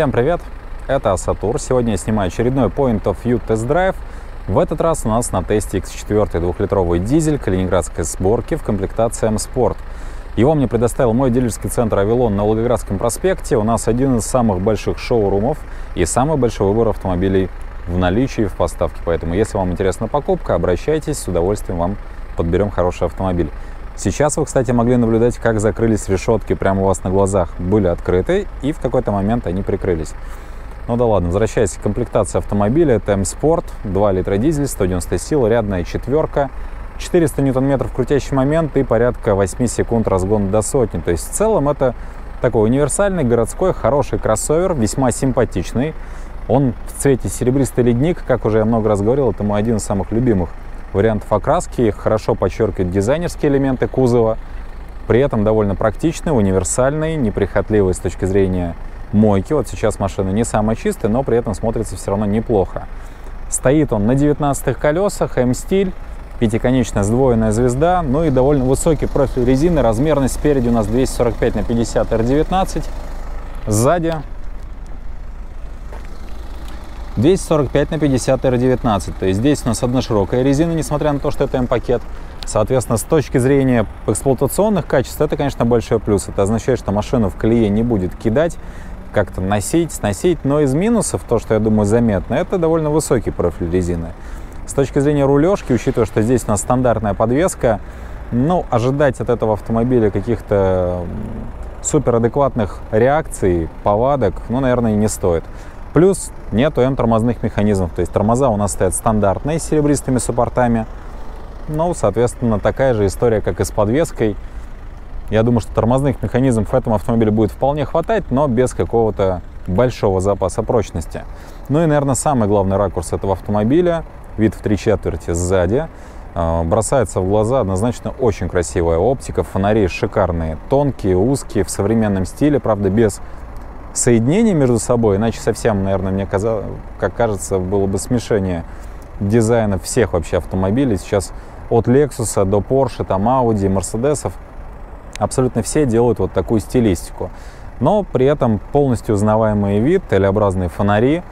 Всем привет! Это Асатур. Сегодня я снимаю очередной Point of View Test Drive. В этот раз у нас на тесте X4 двухлитровый дизель калининградской сборки в комплектации M-Sport. Его мне предоставил мой дилерский центр «Авилон» на Волгоградском проспекте. У нас один из самых больших шоурумов и самый большой выбор автомобилей в наличии в поставке. Поэтому, если вам интересна покупка, обращайтесь, с удовольствием вам подберем хороший автомобиль. Сейчас вы, кстати, могли наблюдать, как закрылись решетки прямо у вас на глазах. Были открыты, и в какой-то момент они прикрылись. Ну да ладно, возвращаясь к комплектации автомобиля, это M-Sport, 2 литра дизель, 190 сил, рядная четверка, 400 ньютон-метров крутящий момент и порядка 8 секунд разгон до сотни. То есть в целом это такой универсальный городской хороший кроссовер, весьма симпатичный. Он в цвете серебристый ледник, как уже я много раз говорил, это мой один из самых любимых вариантов окраски, хорошо подчеркивает дизайнерские элементы кузова, при этом довольно практичный, универсальный, неприхотливый с точки зрения мойки. Вот сейчас машина не самая чистая, но при этом смотрится все равно неплохо. Стоит он на 19 колесах, М-стиль, пятиконечная сдвоенная звезда, ну и довольно высокий профиль резины, размерность спереди у нас 245 на 50 R19, сзади 245 на 50 R19. То есть здесь у нас одна широкая резина, несмотря на то, что это М-пакет. Соответственно, с точки зрения эксплуатационных качеств, это, конечно, большой плюс. Это означает, что машину в колее не будет кидать, как-то носить, сносить. Но из минусов, то, что, я думаю, заметно, это довольно высокий профиль резины. С точки зрения рулежки, учитывая, что здесь у нас стандартная подвеска, ну, ожидать от этого автомобиля каких-то суперадекватных реакций, повадок, ну, наверное, не стоит. Плюс нету М-тормозных механизмов, то есть тормоза у нас стоят стандартные с серебристыми суппортами. Ну, соответственно, такая же история, как и с подвеской. Я думаю, что тормозных механизмов в этом автомобиле будет вполне хватать, но без какого-то большого запаса прочности. Ну и, наверное, самый главный ракурс этого автомобиля, вид в три четверти сзади, а, бросается в глаза однозначно очень красивая оптика, фонари шикарные, тонкие, узкие, в современном стиле, правда, без соединение между собой, иначе совсем, наверное, мне казалось, как кажется, было бы смешение дизайна всех вообще автомобилей. Сейчас от Lexus до Porsche, там Audi, Mercedes, абсолютно все делают вот такую стилистику. Но при этом полностью узнаваемый вид, Т-образные фонари,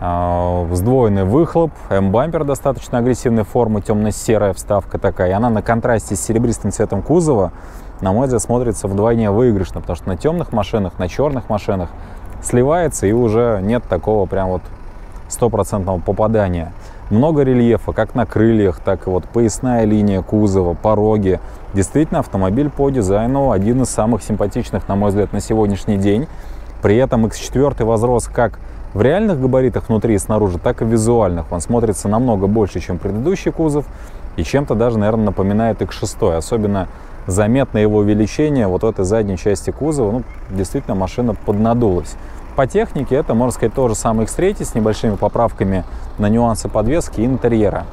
э, сдвоенный выхлоп, М-бампер достаточно агрессивной формы, темно-серая вставка такая, и она на контрасте с серебристым цветом кузова на мой взгляд, смотрится вдвойне выигрышно, потому что на темных машинах, на черных машинах сливается и уже нет такого прям вот стопроцентного попадания. Много рельефа, как на крыльях, так и вот поясная линия кузова, пороги. Действительно, автомобиль по дизайну один из самых симпатичных, на мой взгляд, на сегодняшний день. При этом X4 возрос как в реальных габаритах внутри и снаружи, так и визуальных. Он смотрится намного больше, чем предыдущий кузов, и чем-то даже, наверное, напоминает X6, особенно заметно его увеличение вот в этой задней части кузова, ну, действительно машина поднадулась. По технике это, можно сказать, то же самое X3 с небольшими поправками на нюансы подвески и интерьера.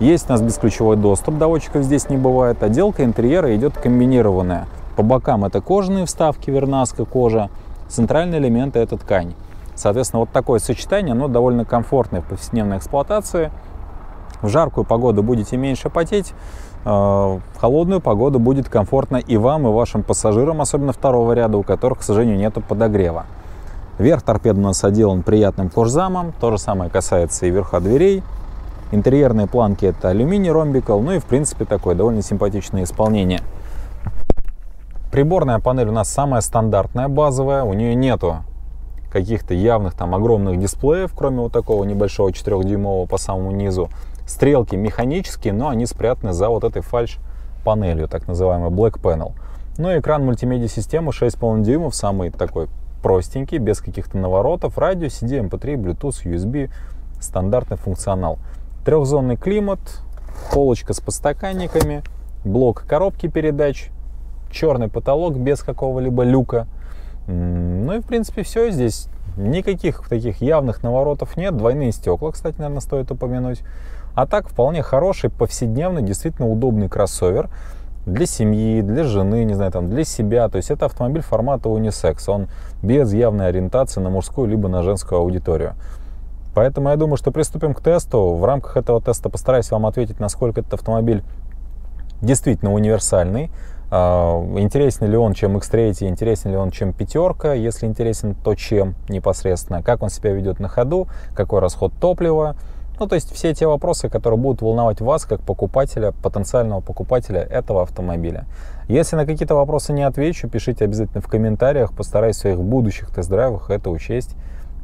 Есть у нас бесключевой доступ, доводчиков здесь не бывает. Отделка интерьера идет комбинированная. По бокам это кожаные вставки, вернаска кожа, центральные элементы это ткань. Соответственно, вот такое сочетание, оно довольно комфортное в повседневной эксплуатации. В жаркую погоду будете меньше потеть, в холодную погоду будет комфортно и вам, и вашим пассажирам, особенно второго ряда, у которых, к сожалению, нет подогрева. Верх торпеды у нас отделан приятным кожзамом, то же самое касается и верха дверей. Интерьерные планки это алюминий ромбикал, ну и в принципе такое довольно симпатичное исполнение. Приборная панель у нас самая стандартная, базовая, у нее нету каких-то явных там огромных дисплеев, кроме вот такого небольшого 4-дюймового по самому низу. Стрелки механические, но они спрятаны за вот этой фальш-панелью, так называемый Black Panel. Ну и экран мультимедиа-системы 6,5 дюймов, самый такой простенький, без каких-то наворотов. Радио, CD, MP3, Bluetooth, USB, стандартный функционал. Трехзонный климат, полочка с подстаканниками, блок коробки передач, черный потолок без какого-либо люка. Ну и в принципе все здесь. Никаких таких явных наворотов нет. Двойные стекла, кстати, наверное, стоит упомянуть. А так вполне хороший, повседневный, действительно удобный кроссовер для семьи, для жены, не знаю, там, для себя. То есть это автомобиль формата унисекс. Он без явной ориентации на мужскую либо на женскую аудиторию. Поэтому я думаю, что приступим к тесту. В рамках этого теста постараюсь вам ответить, насколько этот автомобиль действительно универсальный, А, интересен ли он, чем X3, интересен ли он, чем пятерка, если интересен, то чем непосредственно, как он себя ведет на ходу, какой расход топлива, ну, то есть все те вопросы, которые будут волновать вас как покупателя, потенциального покупателя этого автомобиля. Если на какие-то вопросы не отвечу, пишите обязательно в комментариях, постараюсь в своих будущих тест-драйвах это учесть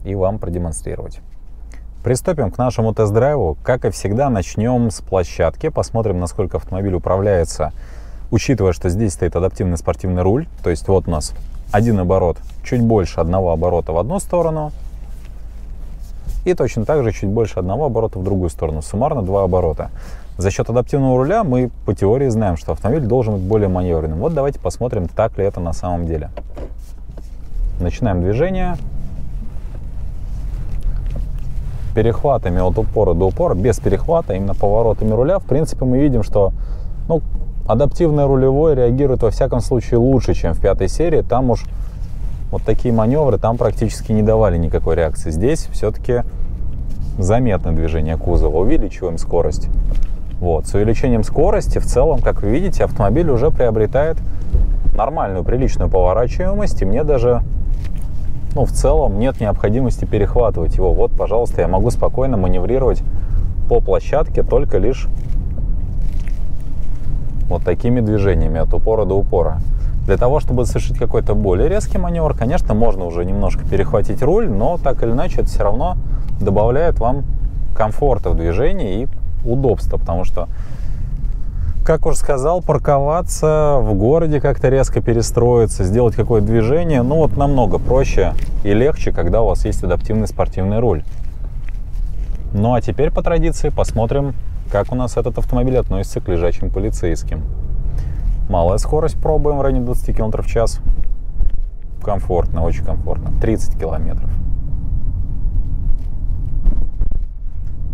и вам продемонстрировать. Приступим к нашему тест-драйву. Как и всегда, начнем с площадки, посмотрим, насколько автомобиль управляется, учитывая, что здесь стоит адаптивный спортивный руль, то есть вот у нас один оборот, чуть больше одного оборота в одну сторону – и точно так же чуть больше одного оборота в другую сторону, суммарно два оборота. За счет адаптивного руля мы по теории знаем, что автомобиль должен быть более маневренным. Вот давайте посмотрим, так ли это на самом деле. Начинаем движение. Перехватами от упора до упора, без перехвата, именно поворотами руля, в принципе, мы видим, что ну, адаптивное рулевое реагирует во всяком случае лучше, чем в пятой серии. Там уж вот такие маневры там практически не давали никакой реакции. Здесь все-таки заметно движение кузова. Увеличиваем скорость. Вот. С увеличением скорости в целом, как вы видите, автомобиль уже приобретает нормальную, приличную поворачиваемость. И мне даже, ну, в целом нет необходимости перехватывать его. Вот, пожалуйста, я могу спокойно маневрировать по площадке только лишь вот такими движениями от упора до упора. Для того, чтобы совершить какой-то более резкий маневр, конечно, можно уже немножко перехватить руль, но так или иначе это все равно добавляет вам комфорта в движении и удобства, потому что, как уже сказал, парковаться в городе как-то резко перестроиться, сделать какое-то движение, ну вот намного проще и легче, когда у вас есть адаптивный спортивный руль. Ну а теперь по традиции посмотрим, как у нас этот автомобиль относится к лежачим полицейским. Малая скорость пробуем в районе 20 км в час. Комфортно, очень комфортно. 30 километров.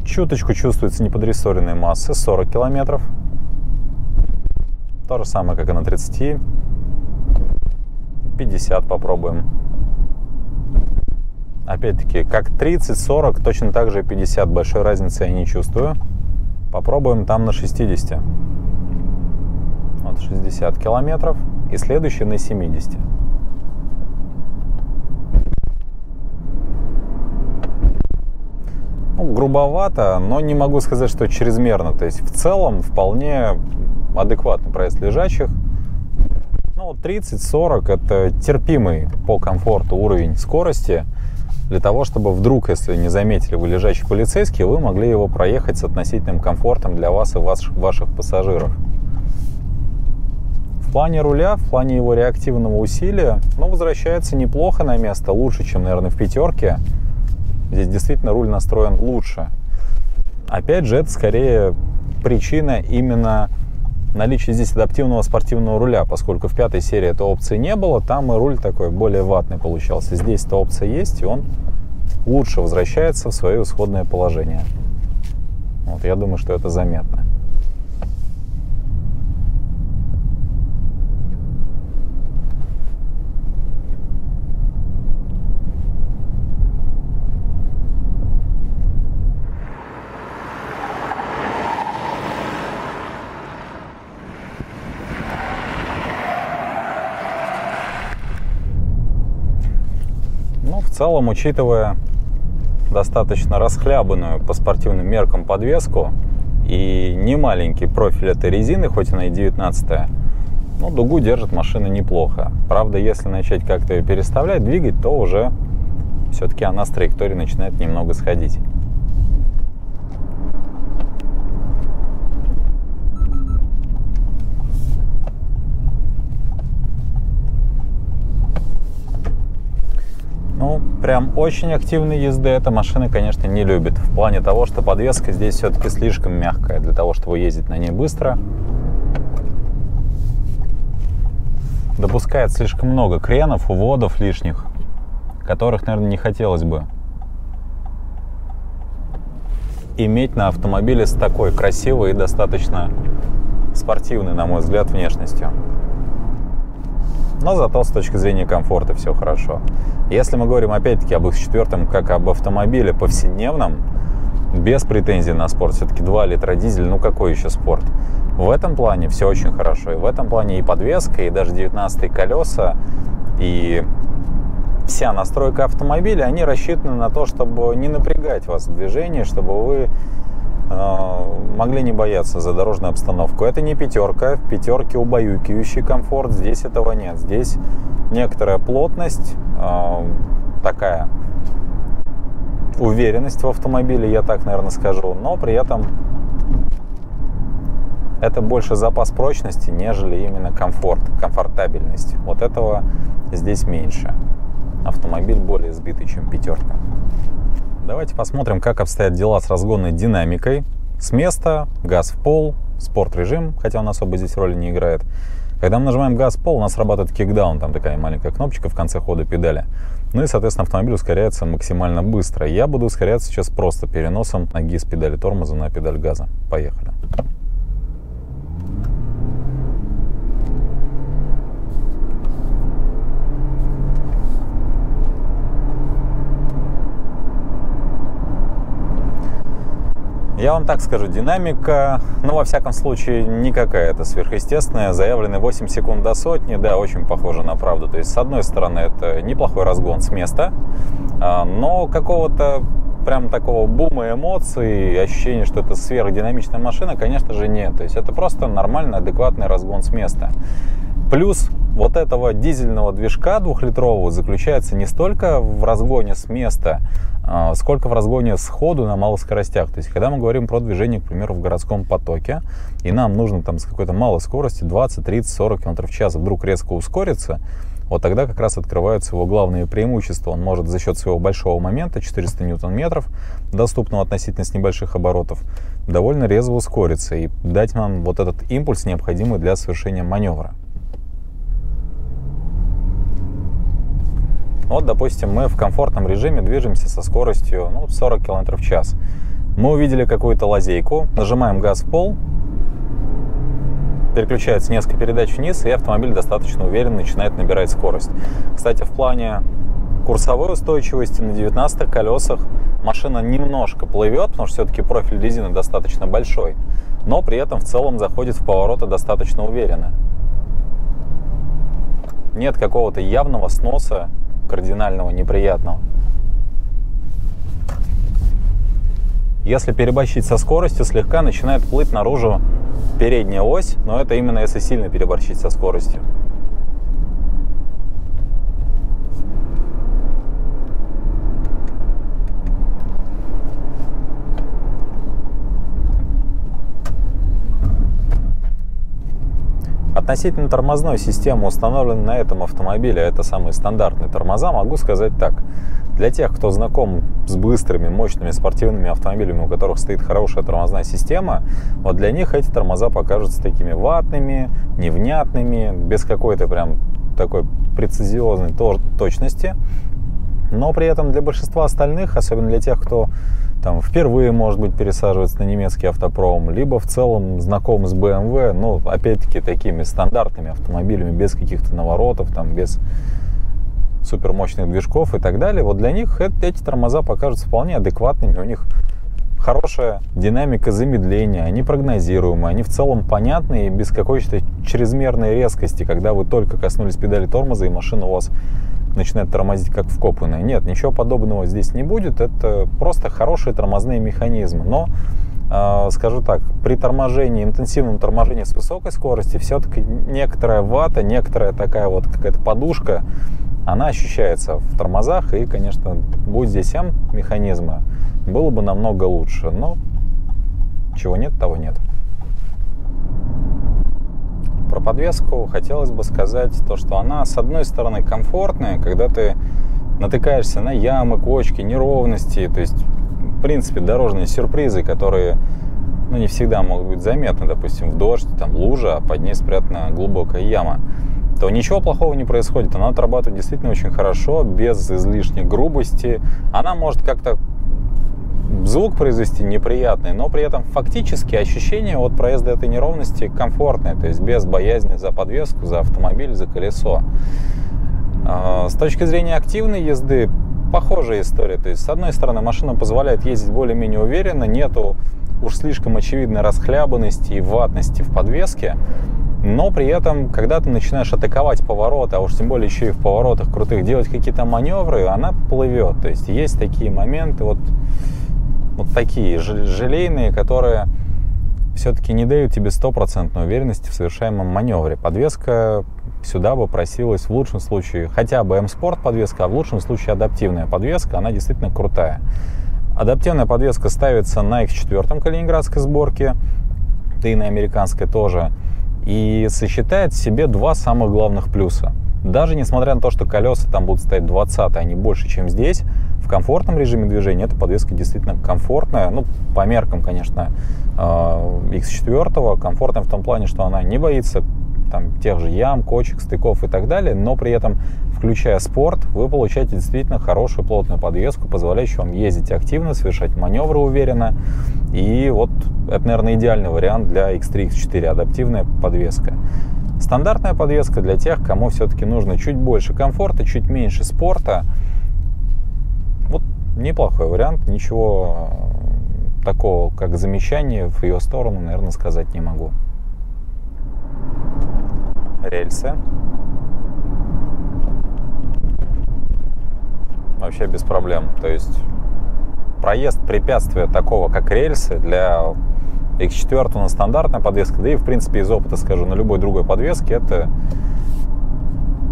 Чуточку чувствуется неподрессоренная масса 40 километров. То же самое, как и на 30. 50 попробуем. Опять-таки, как 30-40, точно так же и 50. Большой разницы я не чувствую. Попробуем там на 60 вот 60 километров и следующий на 70. Ну, грубовато, но не могу сказать, что чрезмерно. То есть в целом вполне адекватный проезд лежачих. Ну, 30-40 это терпимый по комфорту уровень скорости для того, чтобы вдруг, если не заметили вы лежачий полицейский, вы могли его проехать с относительным комфортом для вас и ваших, ваших пассажиров плане руля, в плане его реактивного усилия, ну, возвращается неплохо на место, лучше, чем, наверное, в пятерке. Здесь действительно руль настроен лучше. Опять же, это скорее причина именно наличия здесь адаптивного спортивного руля, поскольку в пятой серии этой опции не было, там и руль такой более ватный получался. Здесь эта опция есть, и он лучше возвращается в свое исходное положение. Вот, я думаю, что это заметно. Целом, учитывая достаточно расхлябанную по спортивным меркам подвеску и не маленький профиль этой резины, хоть она и 19 ну, дугу держит машина неплохо. Правда, если начать как-то ее переставлять, двигать, то уже все-таки она с траектории начинает немного сходить. Прям очень активной езды эта машина, конечно, не любит. В плане того, что подвеска здесь все-таки слишком мягкая для того, чтобы ездить на ней быстро. Допускает слишком много кренов, уводов лишних, которых, наверное, не хотелось бы иметь на автомобиле с такой красивой и достаточно спортивной, на мой взгляд, внешностью но зато с точки зрения комфорта все хорошо. Если мы говорим опять-таки об X4 как об автомобиле повседневном, без претензий на спорт. Все-таки 2 литра дизель, ну какой еще спорт? В этом плане все очень хорошо. И в этом плане и подвеска, и даже 19 колеса, и вся настройка автомобиля, они рассчитаны на то, чтобы не напрягать вас в движении, чтобы вы могли не бояться за дорожную обстановку. Это не пятерка, в пятерке убаюкивающий комфорт, здесь этого нет. Здесь некоторая плотность, э, такая уверенность в автомобиле, я так, наверное, скажу, но при этом это больше запас прочности, нежели именно комфорт, комфортабельность. Вот этого здесь меньше. Автомобиль более сбитый, чем пятерка. Давайте посмотрим, как обстоят дела с разгонной динамикой. С места, газ в пол, спорт режим, хотя он особо здесь роли не играет. Когда мы нажимаем газ в пол, у нас срабатывает кикдаун, там такая маленькая кнопочка в конце хода педали. Ну и, соответственно, автомобиль ускоряется максимально быстро. Я буду ускоряться сейчас просто переносом ноги с педали тормоза на педаль газа. Поехали. Я вам так скажу, динамика, ну, во всяком случае, не какая-то сверхъестественная. Заявлены 8 секунд до сотни, да, очень похоже на правду. То есть, с одной стороны, это неплохой разгон с места, а, но какого-то прям такого бума эмоций, ощущения, что это сверхдинамичная машина, конечно же, нет. То есть, это просто нормальный, адекватный разгон с места. Плюс вот этого дизельного движка двухлитрового заключается не столько в разгоне с места, сколько в разгоне сходу на малых скоростях. То есть, когда мы говорим про движение, к примеру, в городском потоке, и нам нужно там с какой-то малой скорости 20, 30, 40 км в час вдруг резко ускориться, вот тогда как раз открываются его главные преимущества. Он может за счет своего большого момента, 400 ньютон-метров, доступного относительно с небольших оборотов, довольно резво ускориться и дать нам вот этот импульс, необходимый для совершения маневра. Вот, допустим, мы в комфортном режиме движемся со скоростью ну, 40 км в час. Мы увидели какую-то лазейку, нажимаем газ в пол, переключается несколько передач вниз, и автомобиль достаточно уверенно начинает набирать скорость. Кстати, в плане курсовой устойчивости на 19 колесах машина немножко плывет, потому что все-таки профиль резины достаточно большой, но при этом в целом заходит в повороты достаточно уверенно. Нет какого-то явного сноса кардинального неприятного. Если переборщить со скоростью, слегка начинает плыть наружу передняя ось, но это именно если сильно переборщить со скоростью. Относительно тормозной системы, установленной на этом автомобиле, это самые стандартные тормоза, могу сказать так. Для тех, кто знаком с быстрыми, мощными спортивными автомобилями, у которых стоит хорошая тормозная система, вот для них эти тормоза покажутся такими ватными, невнятными, без какой-то прям такой прецизиозной точности. Но при этом для большинства остальных, особенно для тех, кто там впервые, может быть, пересаживается на немецкий автопром, либо в целом знаком с BMW, ну, опять-таки, такими стандартными автомобилями, без каких-то наворотов, там, без супермощных движков и так далее, вот для них эти тормоза покажутся вполне адекватными, у них хорошая динамика замедления, они прогнозируемые, они в целом понятные, без какой-то чрезмерной резкости, когда вы только коснулись педали тормоза и машина у вас начинает тормозить как вкопанная. Нет, ничего подобного здесь не будет. Это просто хорошие тормозные механизмы. Но э, скажу так, при торможении, интенсивном торможении с высокой скорости, все-таки некоторая вата, некоторая такая вот какая-то подушка, она ощущается в тормозах. И, конечно, будь здесь М механизма, было бы намного лучше. Но чего нет, того нет. Про подвеску хотелось бы сказать то, что она, с одной стороны, комфортная, когда ты натыкаешься на ямы, кочки, неровности, то есть, в принципе, дорожные сюрпризы, которые ну, не всегда могут быть заметны, допустим, в дождь, там лужа, а под ней спрятана глубокая яма, то ничего плохого не происходит. Она отрабатывает действительно очень хорошо, без излишней грубости. Она может как-то звук произвести неприятный, но при этом фактически ощущение от проезда этой неровности комфортное, то есть без боязни за подвеску, за автомобиль, за колесо. А, с точки зрения активной езды, похожая история. То есть, с одной стороны, машина позволяет ездить более-менее уверенно, нету уж слишком очевидной расхлябанности и ватности в подвеске. Но при этом, когда ты начинаешь атаковать повороты, а уж тем более еще и в поворотах крутых делать какие-то маневры, она плывет. То есть есть такие моменты, вот, вот такие желейные, которые все-таки не дают тебе стопроцентной уверенности в совершаемом маневре. Подвеска сюда бы просилась в лучшем случае хотя бы M-Sport подвеска, а в лучшем случае адаптивная подвеска, она действительно крутая. Адаптивная подвеска ставится на X4 калининградской сборке, да и на американской тоже, и сочетает в себе два самых главных плюса. Даже несмотря на то, что колеса там будут стоять 20 они больше, чем здесь, в комфортном режиме движения эта подвеска действительно комфортная, ну, по меркам, конечно, X4, а, комфортная в том плане, что она не боится там, тех же ям, кочек, стыков и так далее, но при этом, включая спорт, вы получаете действительно хорошую плотную подвеску, позволяющую вам ездить активно, совершать маневры уверенно. И вот это, наверное, идеальный вариант для X3, X4, адаптивная подвеска. Стандартная подвеска для тех, кому все-таки нужно чуть больше комфорта, чуть меньше спорта. Неплохой вариант, ничего такого, как замечание в ее сторону, наверное, сказать не могу рельсы. Вообще без проблем. То есть проезд препятствия такого, как рельсы, для X4 на стандартной подвеске, да и в принципе из опыта скажу, на любой другой подвеске это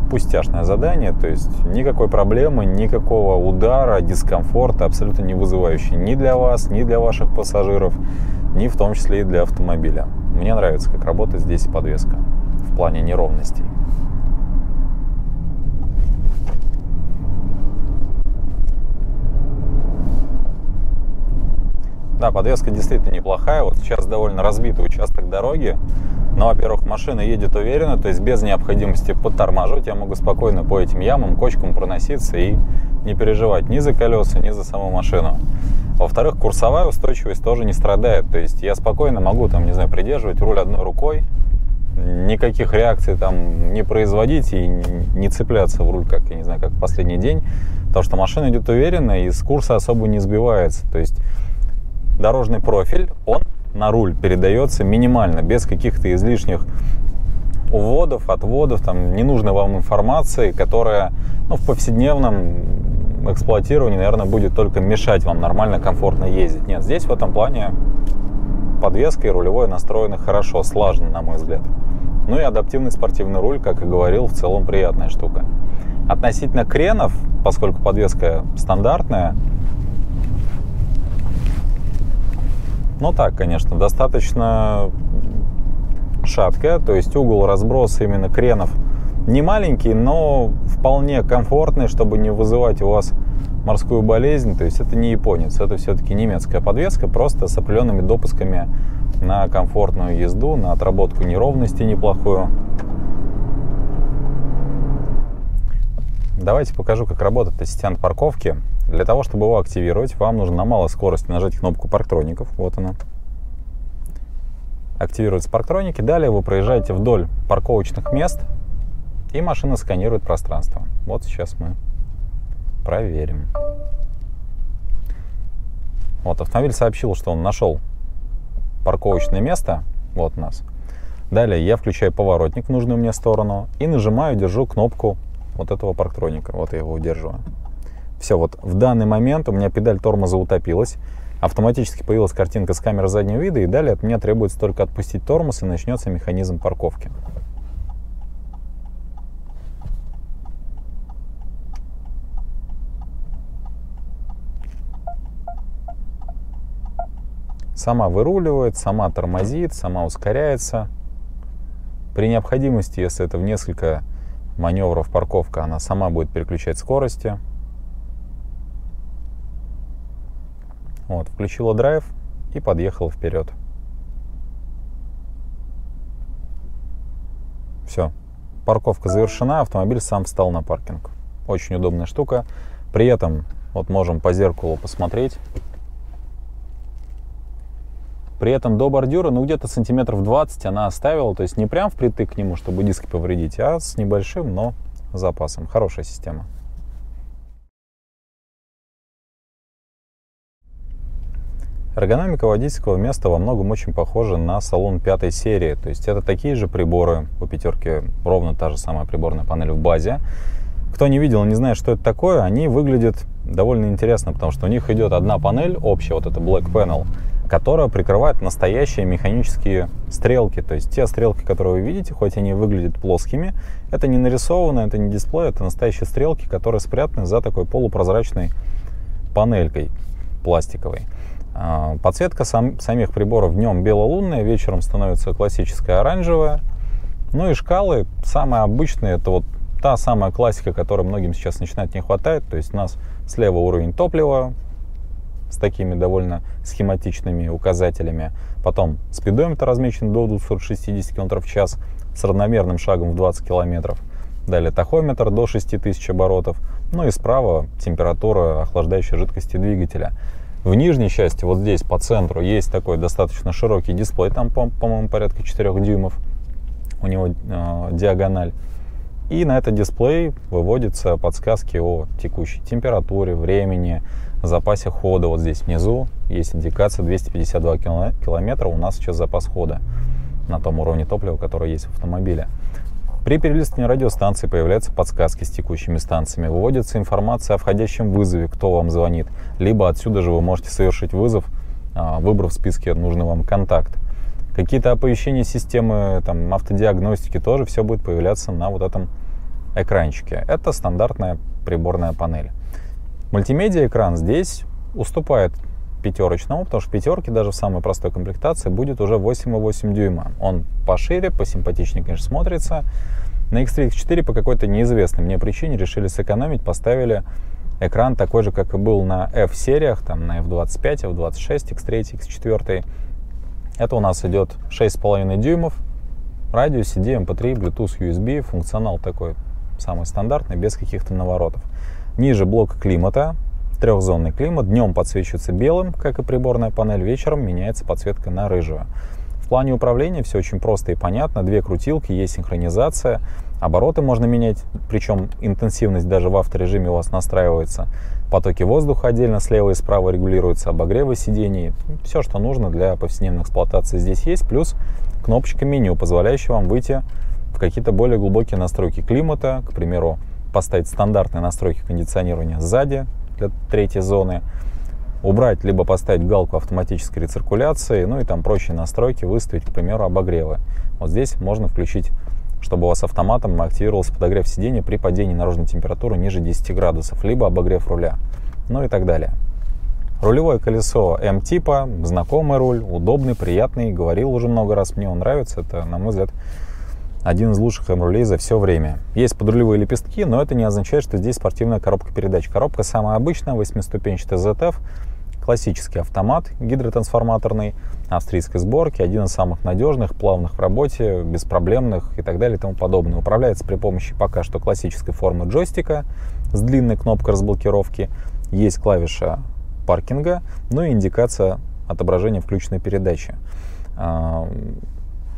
пустяшное задание, то есть никакой проблемы, никакого удара, дискомфорта абсолютно не вызывающий ни для вас, ни для ваших пассажиров, ни в том числе и для автомобиля. Мне нравится, как работает здесь подвеска в плане неровностей. Да, подвеска действительно неплохая. Вот сейчас довольно разбитый участок дороги. Но, во-первых, машина едет уверенно, то есть без необходимости подтормаживать. Я могу спокойно по этим ямам, кочкам проноситься и не переживать ни за колеса, ни за саму машину. Во-вторых, курсовая устойчивость тоже не страдает. То есть я спокойно могу, там, не знаю, придерживать руль одной рукой, никаких реакций там не производить и не цепляться в руль, как, я не знаю, как в последний день, потому что машина идет уверенно и с курса особо не сбивается. То есть дорожный профиль, он на руль передается минимально, без каких-то излишних уводов, отводов, там, ненужной вам информации, которая ну, в повседневном эксплуатировании, наверное, будет только мешать вам нормально, комфортно ездить. Нет, здесь в этом плане подвеска и рулевой настроены хорошо, слаженно, на мой взгляд. Ну и адаптивный спортивный руль, как и говорил, в целом приятная штука. Относительно кренов, поскольку подвеска стандартная, ну так, конечно, достаточно шаткая, то есть угол разброса именно кренов не маленький, но вполне комфортный, чтобы не вызывать у вас морскую болезнь. То есть это не японец, это все-таки немецкая подвеска, просто с определенными допусками на комфортную езду, на отработку неровности неплохую. Давайте покажу, как работает ассистент парковки. Для того, чтобы его активировать, вам нужно на малой скорости нажать кнопку парктроников. Вот она. Активируются парктроники. Далее вы проезжаете вдоль парковочных мест, и машина сканирует пространство. Вот сейчас мы проверим. Вот автомобиль сообщил, что он нашел парковочное место. Вот у нас. Далее я включаю поворотник в нужную мне сторону и нажимаю, держу кнопку вот этого парктроника. Вот я его удерживаю. Все, вот в данный момент у меня педаль тормоза утопилась. Автоматически появилась картинка с камеры заднего вида, и далее от меня требуется только отпустить тормоз, и начнется механизм парковки. Сама выруливает, сама тормозит, сама ускоряется. При необходимости, если это в несколько маневров парковка, она сама будет переключать скорости. Вот, включила драйв и подъехала вперед. Все, парковка завершена, автомобиль сам встал на паркинг. Очень удобная штука. При этом вот можем по зеркалу посмотреть. При этом до бордюра, ну где-то сантиметров 20 она оставила, то есть не прям впритык к нему, чтобы диски повредить, а с небольшим, но запасом. Хорошая система. Эргономика водительского места во многом очень похожа на салон пятой серии. То есть это такие же приборы, у пятерки ровно та же самая приборная панель в базе. Кто не видел, не знает, что это такое, они выглядят довольно интересно, потому что у них идет одна панель общая, вот это Black Panel, которая прикрывает настоящие механические стрелки. То есть те стрелки, которые вы видите, хоть они выглядят плоскими, это не нарисовано, это не дисплей, это настоящие стрелки, которые спрятаны за такой полупрозрачной панелькой пластиковой. А, подсветка сам, самих приборов днем белолунная, вечером становится классическая оранжевая. Ну и шкалы самые обычные, это вот та самая классика, которой многим сейчас начинает не хватать. То есть у нас слева уровень топлива с такими довольно схематичными указателями. Потом спидометр размечен до 260 км в час с равномерным шагом в 20 км. Далее тахометр до 6000 оборотов. Ну и справа температура охлаждающей жидкости двигателя. В нижней части, вот здесь по центру, есть такой достаточно широкий дисплей, там, по-моему, порядка 4 дюймов у него э, диагональ. И на этот дисплей выводятся подсказки о текущей температуре, времени, запасе хода. Вот здесь внизу есть индикация 252 километра. У нас сейчас запас хода на том уровне топлива, который есть в автомобиле. При перелистывании радиостанции появляются подсказки с текущими станциями, выводится информация о входящем вызове, кто вам звонит, либо отсюда же вы можете совершить вызов, а, выбрав в списке нужный вам контакт. Какие-то оповещения системы там, автодиагностики тоже все будет появляться на вот этом экранчике. Это стандартная приборная панель. Мультимедиа экран здесь уступает пятерочному, потому что пятерки даже в самой простой комплектации будет уже 8,8 дюйма. Он пошире, посимпатичнее, конечно, смотрится. На X3, X4 по какой-то неизвестной мне причине решили сэкономить, поставили экран такой же, как и был на F-сериях, там на F25, F26, X3, X4. Это у нас идет 6,5 дюймов, радио, CD, MP3, Bluetooth, USB, функционал такой самый стандартный, без каких-то наворотов. Ниже блок климата, трехзонный климат. Днем подсвечивается белым, как и приборная панель, вечером меняется подсветка на рыжую. В плане управления все очень просто и понятно. Две крутилки, есть синхронизация. Обороты можно менять, причем интенсивность даже в авторежиме у вас настраивается. Потоки воздуха отдельно слева и справа регулируются, обогревы сидений. Все, что нужно для повседневной эксплуатации здесь есть. Плюс кнопочка меню, позволяющая вам выйти в какие-то более глубокие настройки климата. К примеру, поставить стандартные настройки кондиционирования сзади, для третьей зоны, убрать либо поставить галку автоматической рециркуляции, ну и там прочие настройки выставить, к примеру, обогревы. Вот здесь можно включить, чтобы у вас автоматом активировался подогрев сидения при падении наружной температуры ниже 10 градусов, либо обогрев руля, ну и так далее. Рулевое колесо М-типа, знакомый руль, удобный, приятный, говорил уже много раз, мне он нравится, это, на мой взгляд, один из лучших М-рулей за все время. Есть подрулевые лепестки, но это не означает, что здесь спортивная коробка передач. Коробка самая обычная, восьмиступенчатый ZF, классический автомат гидротрансформаторный, австрийской сборки, один из самых надежных, плавных в работе, беспроблемных и так далее и тому подобное. Управляется при помощи пока что классической формы джойстика с длинной кнопкой разблокировки. Есть клавиша паркинга, ну и индикация отображения включенной передачи.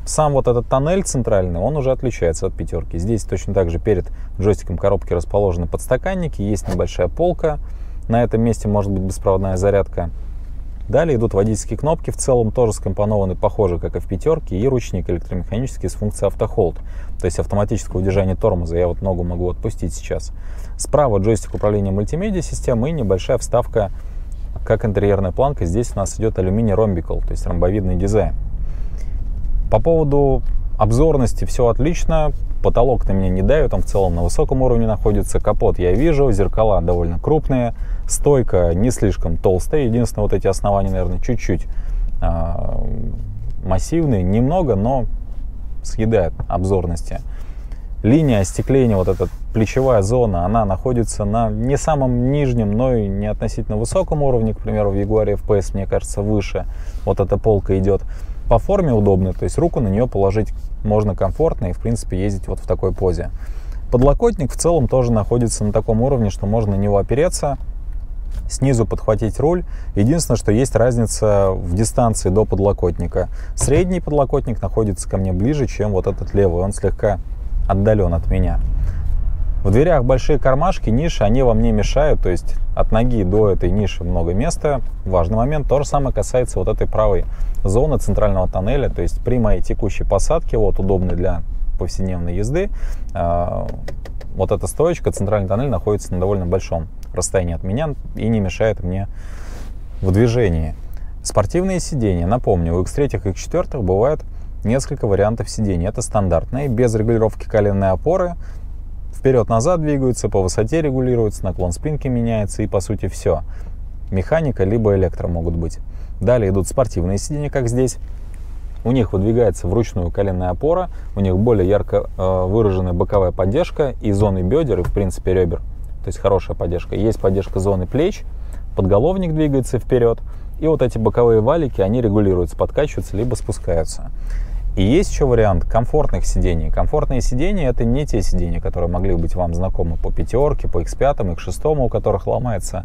Сам вот этот тоннель центральный, он уже отличается от пятерки. Здесь точно так же перед джойстиком коробки расположены подстаканники, есть небольшая полка. На этом месте может быть беспроводная зарядка. Далее идут водительские кнопки, в целом тоже скомпонованы похоже, как и в пятерке, и ручник электромеханический с функцией автохолд, то есть автоматическое удержание тормоза. Я вот ногу могу отпустить сейчас. Справа джойстик управления мультимедиа системы и небольшая вставка, как интерьерная планка. Здесь у нас идет алюминий ромбикл, то есть ромбовидный дизайн. По поводу обзорности все отлично, потолок на меня не давит, он в целом на высоком уровне находится, капот я вижу, зеркала довольно крупные, стойка не слишком толстая, единственное вот эти основания, наверное, чуть-чуть э, массивные, немного, но съедает обзорности. Линия остекления, вот эта плечевая зона, она находится на не самом нижнем, но и не относительно высоком уровне, к примеру, в Jaguar FPS, мне кажется, выше. Вот эта полка идет по форме удобно, то есть руку на нее положить можно комфортно и, в принципе, ездить вот в такой позе. Подлокотник в целом тоже находится на таком уровне, что можно на него опереться, снизу подхватить руль. Единственное, что есть разница в дистанции до подлокотника. Средний подлокотник находится ко мне ближе, чем вот этот левый. Он слегка отдален от меня. В дверях большие кармашки, ниши, они вам не мешают, то есть от ноги до этой ниши много места. Важный момент, то же самое касается вот этой правой зоны центрального тоннеля, то есть при моей текущей посадке, вот удобной для повседневной езды, а, вот эта стоечка, центральный тоннель находится на довольно большом расстоянии от меня и не мешает мне в движении. Спортивные сиденья, напомню, у X3 и X4 бывает несколько вариантов сидений. Это стандартные, без регулировки коленной опоры, вперед-назад двигаются, по высоте регулируются, наклон спинки меняется и по сути все. Механика либо электро могут быть. Далее идут спортивные сиденья, как здесь. У них выдвигается вручную коленная опора, у них более ярко э, выраженная боковая поддержка и зоны бедер, и в принципе ребер. То есть хорошая поддержка. Есть поддержка зоны плеч, подголовник двигается вперед, и вот эти боковые валики, они регулируются, подкачиваются, либо спускаются. И есть еще вариант комфортных сидений. Комфортные сидения это не те сидения, которые могли быть вам знакомы по пятерке, по X5, X6, у которых ломается,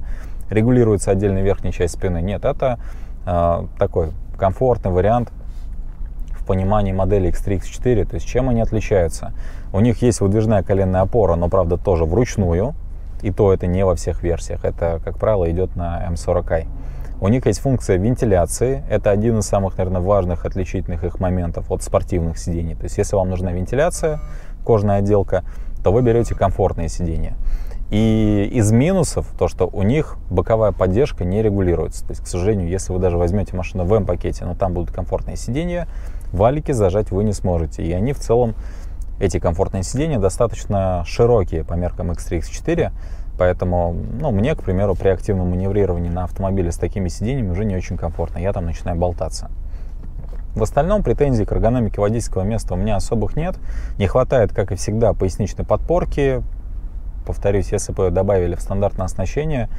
регулируется отдельная верхняя часть спины. Нет, это э, такой комфортный вариант в понимании модели X3, X4. То есть чем они отличаются? У них есть выдвижная коленная опора, но правда тоже вручную. И то это не во всех версиях. Это, как правило, идет на M40i. У них есть функция вентиляции. Это один из самых, наверное, важных отличительных их моментов от спортивных сидений. То есть, если вам нужна вентиляция, кожная отделка, то вы берете комфортные сиденья. И из минусов то, что у них боковая поддержка не регулируется. То есть, к сожалению, если вы даже возьмете машину в М-пакете, но там будут комфортные сиденья, валики зажать вы не сможете. И они в целом, эти комфортные сиденья, достаточно широкие по меркам X3, X4. Поэтому, ну, мне, к примеру, при активном маневрировании на автомобиле с такими сиденьями уже не очень комфортно. Я там начинаю болтаться. В остальном претензий к эргономике водительского места у меня особых нет. Не хватает, как и всегда, поясничной подпорки. Повторюсь, если бы добавили в стандартное оснащение,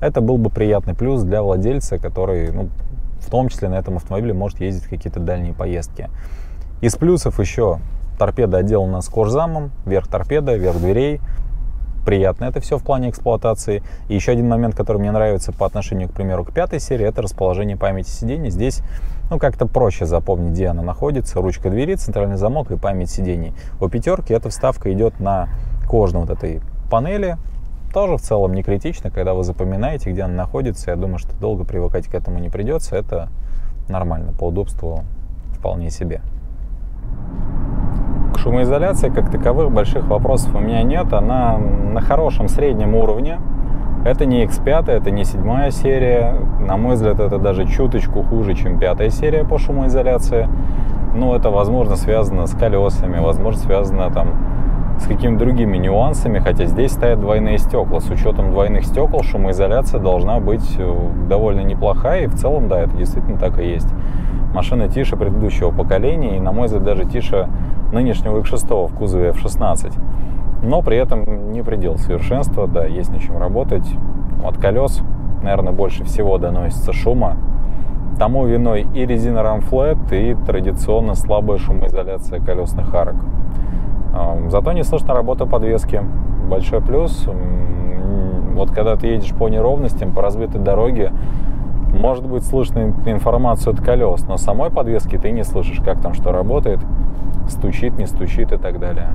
это был бы приятный плюс для владельца, который, ну, в том числе на этом автомобиле может ездить в какие-то дальние поездки. Из плюсов еще торпеда отделана с кожзамом, верх торпеда, верх дверей, приятно это все в плане эксплуатации. И еще один момент, который мне нравится по отношению, к примеру, к пятой серии, это расположение памяти сидений. Здесь ну, как-то проще запомнить, где она находится. Ручка двери, центральный замок и память сидений. У пятерки эта вставка идет на кожной вот этой панели. Тоже в целом не критично, когда вы запоминаете, где она находится. Я думаю, что долго привыкать к этому не придется. Это нормально, по удобству вполне себе шумоизоляции как таковых больших вопросов у меня нет. Она на хорошем среднем уровне. Это не X5, это не седьмая серия. На мой взгляд, это даже чуточку хуже, чем пятая серия по шумоизоляции. Но это, возможно, связано с колесами, возможно, связано там с какими-то другими нюансами, хотя здесь стоят двойные стекла. С учетом двойных стекол шумоизоляция должна быть э, довольно неплохая, и в целом, да, это действительно так и есть. Машина тише предыдущего поколения, и, на мой взгляд, даже тише нынешнего X6 в кузове F16. Но при этом не предел совершенства, да, есть над чем работать. От колес, наверное, больше всего доносится шума. Тому виной и резина Ramflat, и традиционно слабая шумоизоляция колесных арок. Зато не слышно работа подвески. Большой плюс. Вот когда ты едешь по неровностям, по разбитой дороге, может быть слышно информацию от колес, но самой подвески ты не слышишь, как там что работает стучит, не стучит и так далее.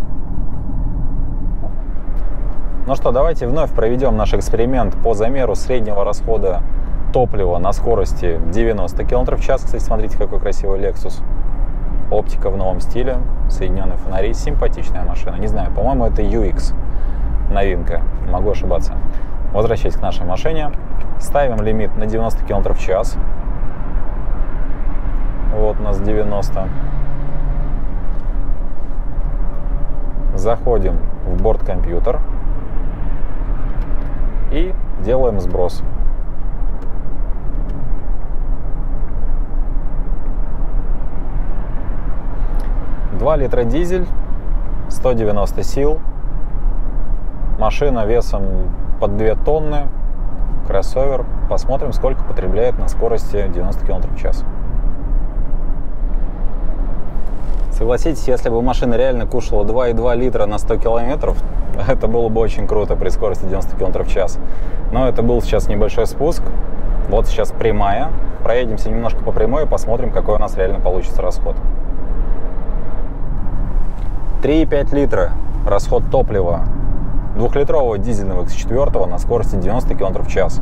Ну что, давайте вновь проведем наш эксперимент по замеру среднего расхода топлива на скорости 90 км в час. Кстати, смотрите, какой красивый Lexus. Оптика в новом стиле, соединенные фонари, симпатичная машина. Не знаю, по-моему, это UX, новинка, могу ошибаться. Возвращаясь к нашей машине, ставим лимит на 90 км в час. Вот у нас 90. Заходим в борт-компьютер и делаем сброс. Два литра дизель, 190 сил, машина весом под 2 тонны, кроссовер. Посмотрим, сколько потребляет на скорости 90 км в час. Согласитесь, если бы машина реально кушала 2,2 литра на 100 километров, это было бы очень круто при скорости 90 км в час. Но это был сейчас небольшой спуск. Вот сейчас прямая. Проедемся немножко по прямой и посмотрим, какой у нас реально получится расход. 3,5 литра расход топлива двухлитрового дизельного X4 на скорости 90 км в час.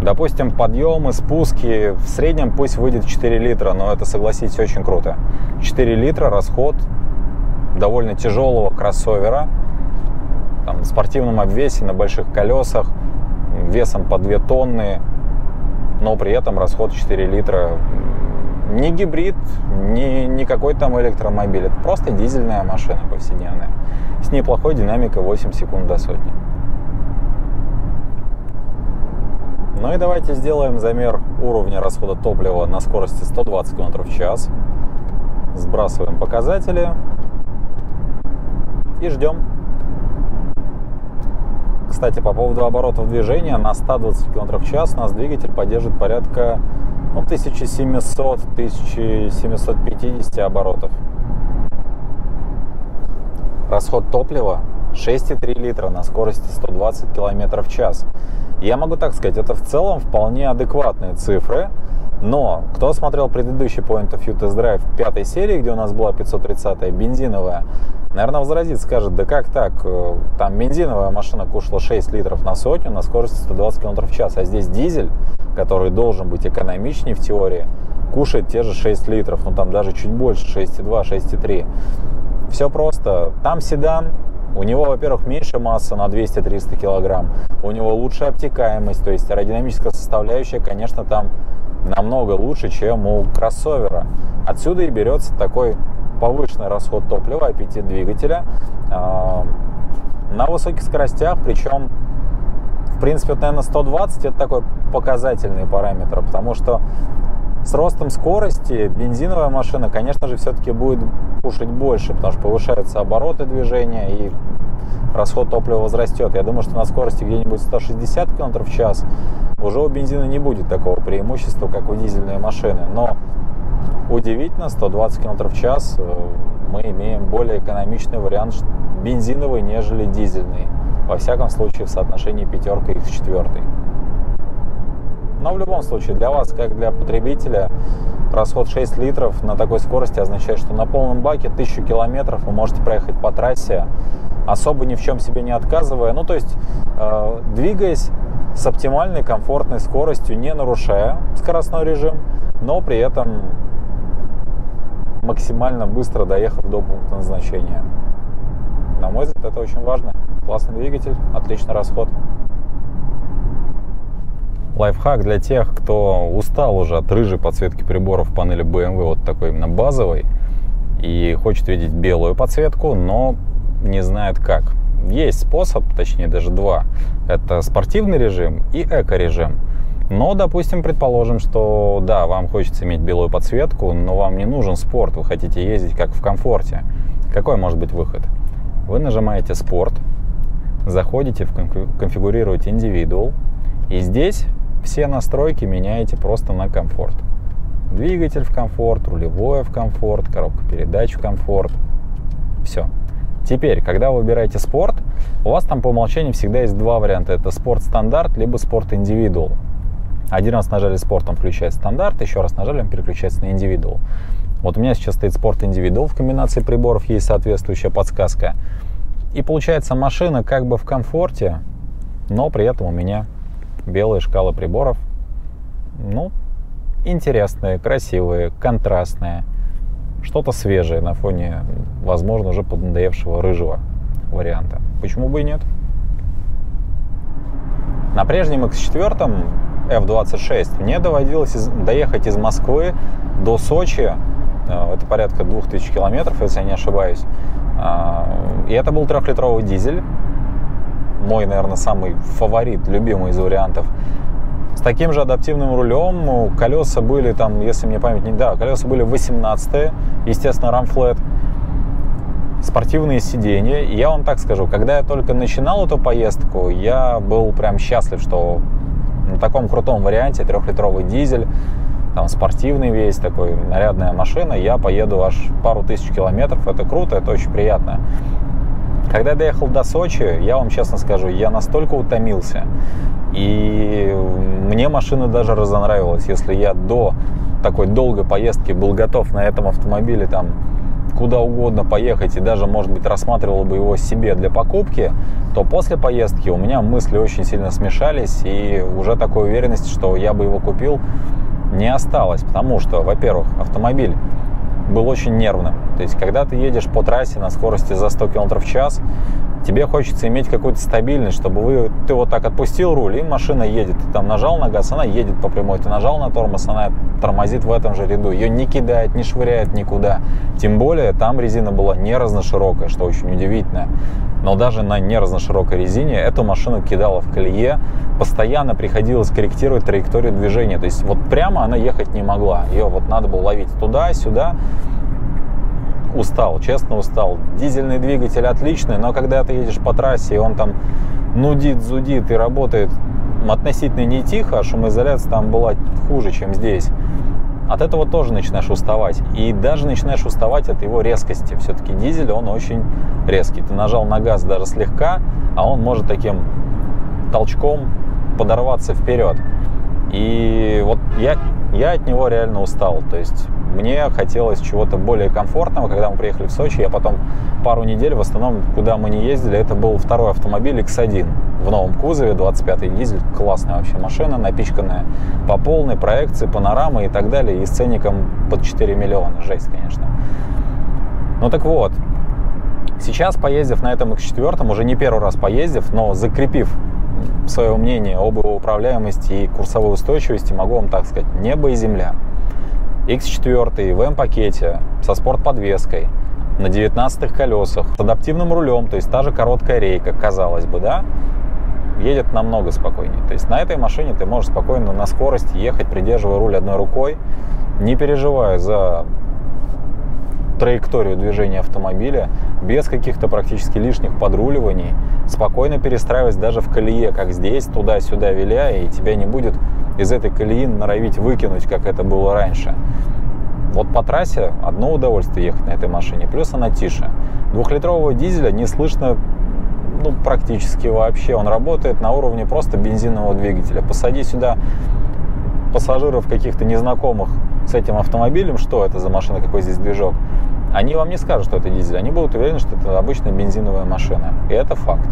Допустим, подъемы, спуски, в среднем пусть выйдет 4 литра, но это, согласитесь, очень круто. 4 литра расход довольно тяжелого кроссовера, там, в спортивном обвесе, на больших колесах, весом по 2 тонны, но при этом расход 4 литра. Не гибрид, не, не какой там электромобиль, это просто дизельная машина повседневная с неплохой динамикой 8 секунд до сотни. Ну и давайте сделаем замер уровня расхода топлива на скорости 120 км в час. Сбрасываем показатели и ждем. Кстати, по поводу оборотов движения, на 120 км в час нас двигатель поддержит порядка ну, 1700-1750 оборотов. Расход топлива 6,3 литра на скорости 120 км в час. Я могу так сказать, это в целом вполне адекватные цифры, но кто смотрел предыдущий Point of View Test Drive пятой серии, где у нас была 530 бензиновая, наверное, возразит, скажет, да как так, э, там бензиновая машина кушала 6 литров на сотню на скорости 120 км в час, а здесь дизель, который должен быть экономичнее в теории, кушает те же 6 литров, ну там даже чуть больше, 6,2, 6,3. Все просто. Там седан, у него, во-первых, меньше масса на 200-300 килограмм, у него лучшая обтекаемость, то есть аэродинамическая составляющая, конечно, там намного лучше, чем у кроссовера. Отсюда и берется такой повышенный расход топлива, аппетит двигателя э, на высоких скоростях, причем в принципе, вот, наверное, 120 это такой показательный параметр, потому что с ростом скорости бензиновая машина, конечно же, все-таки будет кушать больше, потому что повышаются обороты движения и расход топлива возрастет. Я думаю, что на скорости где-нибудь 160 км в час уже у бензина не будет такого преимущества, как у дизельной машины. Но удивительно, 120 км в час э, мы имеем более экономичный вариант бензиновый, нежели дизельный. Во всяком случае, в соотношении пятерка x 4 но в любом случае, для вас, как для потребителя, расход 6 литров на такой скорости означает, что на полном баке 1000 километров вы можете проехать по трассе, особо ни в чем себе не отказывая. Ну, то есть, э, двигаясь с оптимальной комфортной скоростью, не нарушая скоростной режим, но при этом максимально быстро доехав до пункта назначения. На мой взгляд, это очень важно. Классный двигатель, отличный расход лайфхак для тех, кто устал уже от рыжей подсветки приборов в панели BMW, вот такой именно базовой, и хочет видеть белую подсветку, но не знает как. Есть способ, точнее даже два. Это спортивный режим и эко-режим. Но, допустим, предположим, что да, вам хочется иметь белую подсветку, но вам не нужен спорт, вы хотите ездить как в комфорте. Какой может быть выход? Вы нажимаете спорт, заходите в конфигурировать индивидуал, и здесь все настройки меняете просто на комфорт. Двигатель в комфорт, рулевое в комфорт, коробка передач в комфорт. Все. Теперь, когда вы выбираете спорт, у вас там по умолчанию всегда есть два варианта. Это спорт стандарт, либо спорт индивидуал. Один раз нажали спорт, он включает стандарт, еще раз нажали, он переключается на индивидуал. Вот у меня сейчас стоит спорт индивидуал в комбинации приборов, есть соответствующая подсказка. И получается машина как бы в комфорте, но при этом у меня белые шкалы приборов. Ну, интересные, красивые, контрастные. Что-то свежее на фоне, возможно, уже поднадоевшего рыжего варианта. Почему бы и нет? На прежнем X4 F26 мне доводилось из, доехать из Москвы до Сочи. Э, это порядка 2000 километров, если я не ошибаюсь. А, и это был трехлитровый дизель мой, наверное, самый фаворит, любимый из вариантов. С таким же адаптивным рулем колеса были там, если мне память не... Да, колеса были 18 естественно, рамфлет. Спортивные сиденья. Я вам так скажу, когда я только начинал эту поездку, я был прям счастлив, что на таком крутом варианте, трехлитровый дизель, там спортивный весь, такой нарядная машина, я поеду аж пару тысяч километров. Это круто, это очень приятно. Когда я доехал до Сочи, я вам честно скажу, я настолько утомился. И мне машина даже разонравилась. Если я до такой долгой поездки был готов на этом автомобиле там куда угодно поехать и даже, может быть, рассматривал бы его себе для покупки, то после поездки у меня мысли очень сильно смешались, и уже такой уверенности, что я бы его купил, не осталось. Потому что, во-первых, автомобиль был очень нервным. То есть, когда ты едешь по трассе на скорости за 100 км в час, тебе хочется иметь какую-то стабильность, чтобы вы, ты вот так отпустил руль, и машина едет. Ты там нажал на газ, она едет по прямой. Ты нажал на тормоз, она тормозит в этом же ряду. Ее не кидает, не швыряет никуда. Тем более, там резина была не разноширокая, что очень удивительно. Но даже на не разноширокой резине эту машину кидала в колее. Постоянно приходилось корректировать траекторию движения. То есть вот прямо она ехать не могла. Ее вот надо было ловить туда-сюда устал, честно устал. Дизельный двигатель отличный, но когда ты едешь по трассе, и он там нудит, зудит и работает относительно не тихо, а шумоизоляция там была хуже, чем здесь. От этого тоже начинаешь уставать. И даже начинаешь уставать от его резкости. Все-таки дизель, он очень резкий. Ты нажал на газ даже слегка, а он может таким толчком подорваться вперед. И вот я, я от него реально устал. То есть мне хотелось чего-то более комфортного. Когда мы приехали в Сочи, я потом пару недель, в основном, куда мы не ездили, это был второй автомобиль X1 в новом кузове, 25-й дизель, классная вообще машина, напичканная по полной проекции, панорамы и так далее, и с ценником под 4 миллиона, жесть, конечно. Ну так вот, сейчас, поездив на этом X4, уже не первый раз поездив, но закрепив свое мнение об его управляемости и курсовой устойчивости, могу вам так сказать, небо и земля. X4 в М-пакете со спортподвеской на 19 колесах, с адаптивным рулем, то есть та же короткая рейка, казалось бы, да, едет намного спокойнее. То есть на этой машине ты можешь спокойно на скорости ехать, придерживая руль одной рукой, не переживая за траекторию движения автомобиля, без каких-то практически лишних подруливаний, спокойно перестраиваясь даже в колее, как здесь, туда-сюда виляя, и тебя не будет из этой колеи норовить выкинуть, как это было раньше. Вот по трассе одно удовольствие ехать на этой машине, плюс она тише. Двухлитрового дизеля не слышно ну, практически вообще. Он работает на уровне просто бензинового двигателя. Посади сюда пассажиров каких-то незнакомых с этим автомобилем, что это за машина, какой здесь движок, они вам не скажут, что это дизель. Они будут уверены, что это обычная бензиновая машина. И это факт.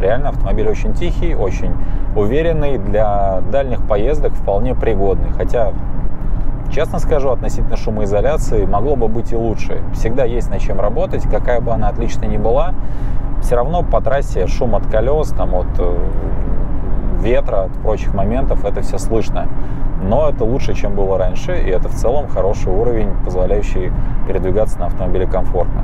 Реально автомобиль очень тихий, очень уверенный, для дальних поездок вполне пригодный. Хотя, честно скажу, относительно шумоизоляции могло бы быть и лучше. Всегда есть над чем работать, какая бы она отличная ни была. Все равно по трассе шум от колес, там, от э, ветра, от прочих моментов, это все слышно. Но это лучше, чем было раньше, и это в целом хороший уровень, позволяющий передвигаться на автомобиле комфортно.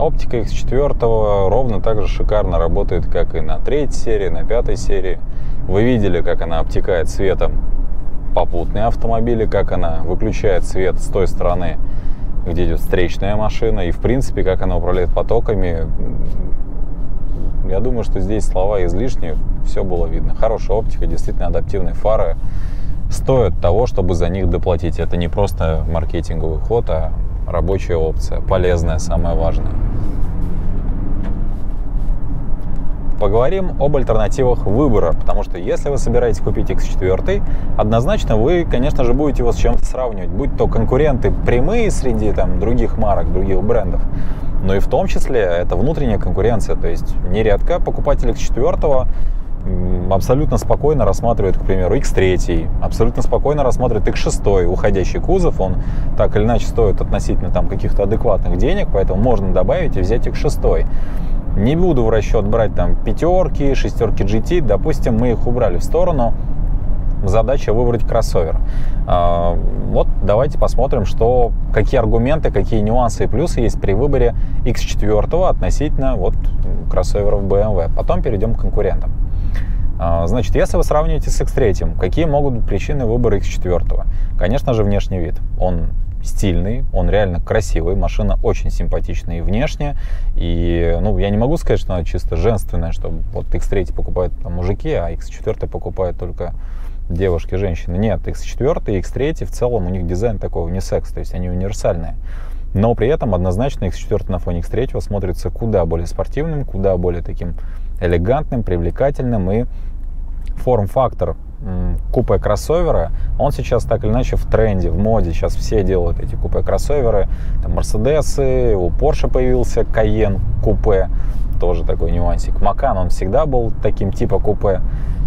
Оптика X4 ровно так же шикарно работает, как и на третьей серии, на пятой серии. Вы видели, как она обтекает светом попутные автомобили, как она выключает свет с той стороны, где идет встречная машина, и в принципе, как она управляет потоками. Я думаю, что здесь слова излишние, все было видно. Хорошая оптика, действительно адаптивные фары стоят того, чтобы за них доплатить. Это не просто маркетинговый ход, а рабочая опция, полезная, самое важное. Поговорим об альтернативах выбора, потому что если вы собираетесь купить X4, однозначно вы, конечно же, будете его с чем-то сравнивать, будь то конкуренты прямые среди там, других марок, других брендов, но и в том числе это внутренняя конкуренция, то есть нередко покупатель X4 абсолютно спокойно рассматривает, к примеру, X3, абсолютно спокойно рассматривает X6, уходящий кузов, он так или иначе стоит относительно там каких-то адекватных денег, поэтому можно добавить и взять X6. Не буду в расчет брать там пятерки, шестерки GT, допустим, мы их убрали в сторону, задача выбрать кроссовер. А, вот давайте посмотрим, что, какие аргументы, какие нюансы и плюсы есть при выборе X4 относительно вот кроссоверов BMW. Потом перейдем к конкурентам. А, значит, если вы сравниваете с X3, какие могут быть причины выбора X4? Конечно же, внешний вид. Он стильный, он реально красивый, машина очень симпатичная и внешне, и, ну, я не могу сказать, что она чисто женственная, что вот X3 покупают там, мужики, а X4 покупают только девушки, женщины. Нет, X4 и X3 в целом у них дизайн такого не секс, то есть они универсальные. Но при этом однозначно X4 на фоне X3 смотрится куда более спортивным, куда более таким элегантным, привлекательным и форм-фактор купе кроссовера, он сейчас так или иначе в тренде, в моде. Сейчас все делают эти купе кроссоверы. Там Мерседесы, у Porsche появился Cayenne купе, тоже такой нюансик. Макан, он всегда был таким типа купе.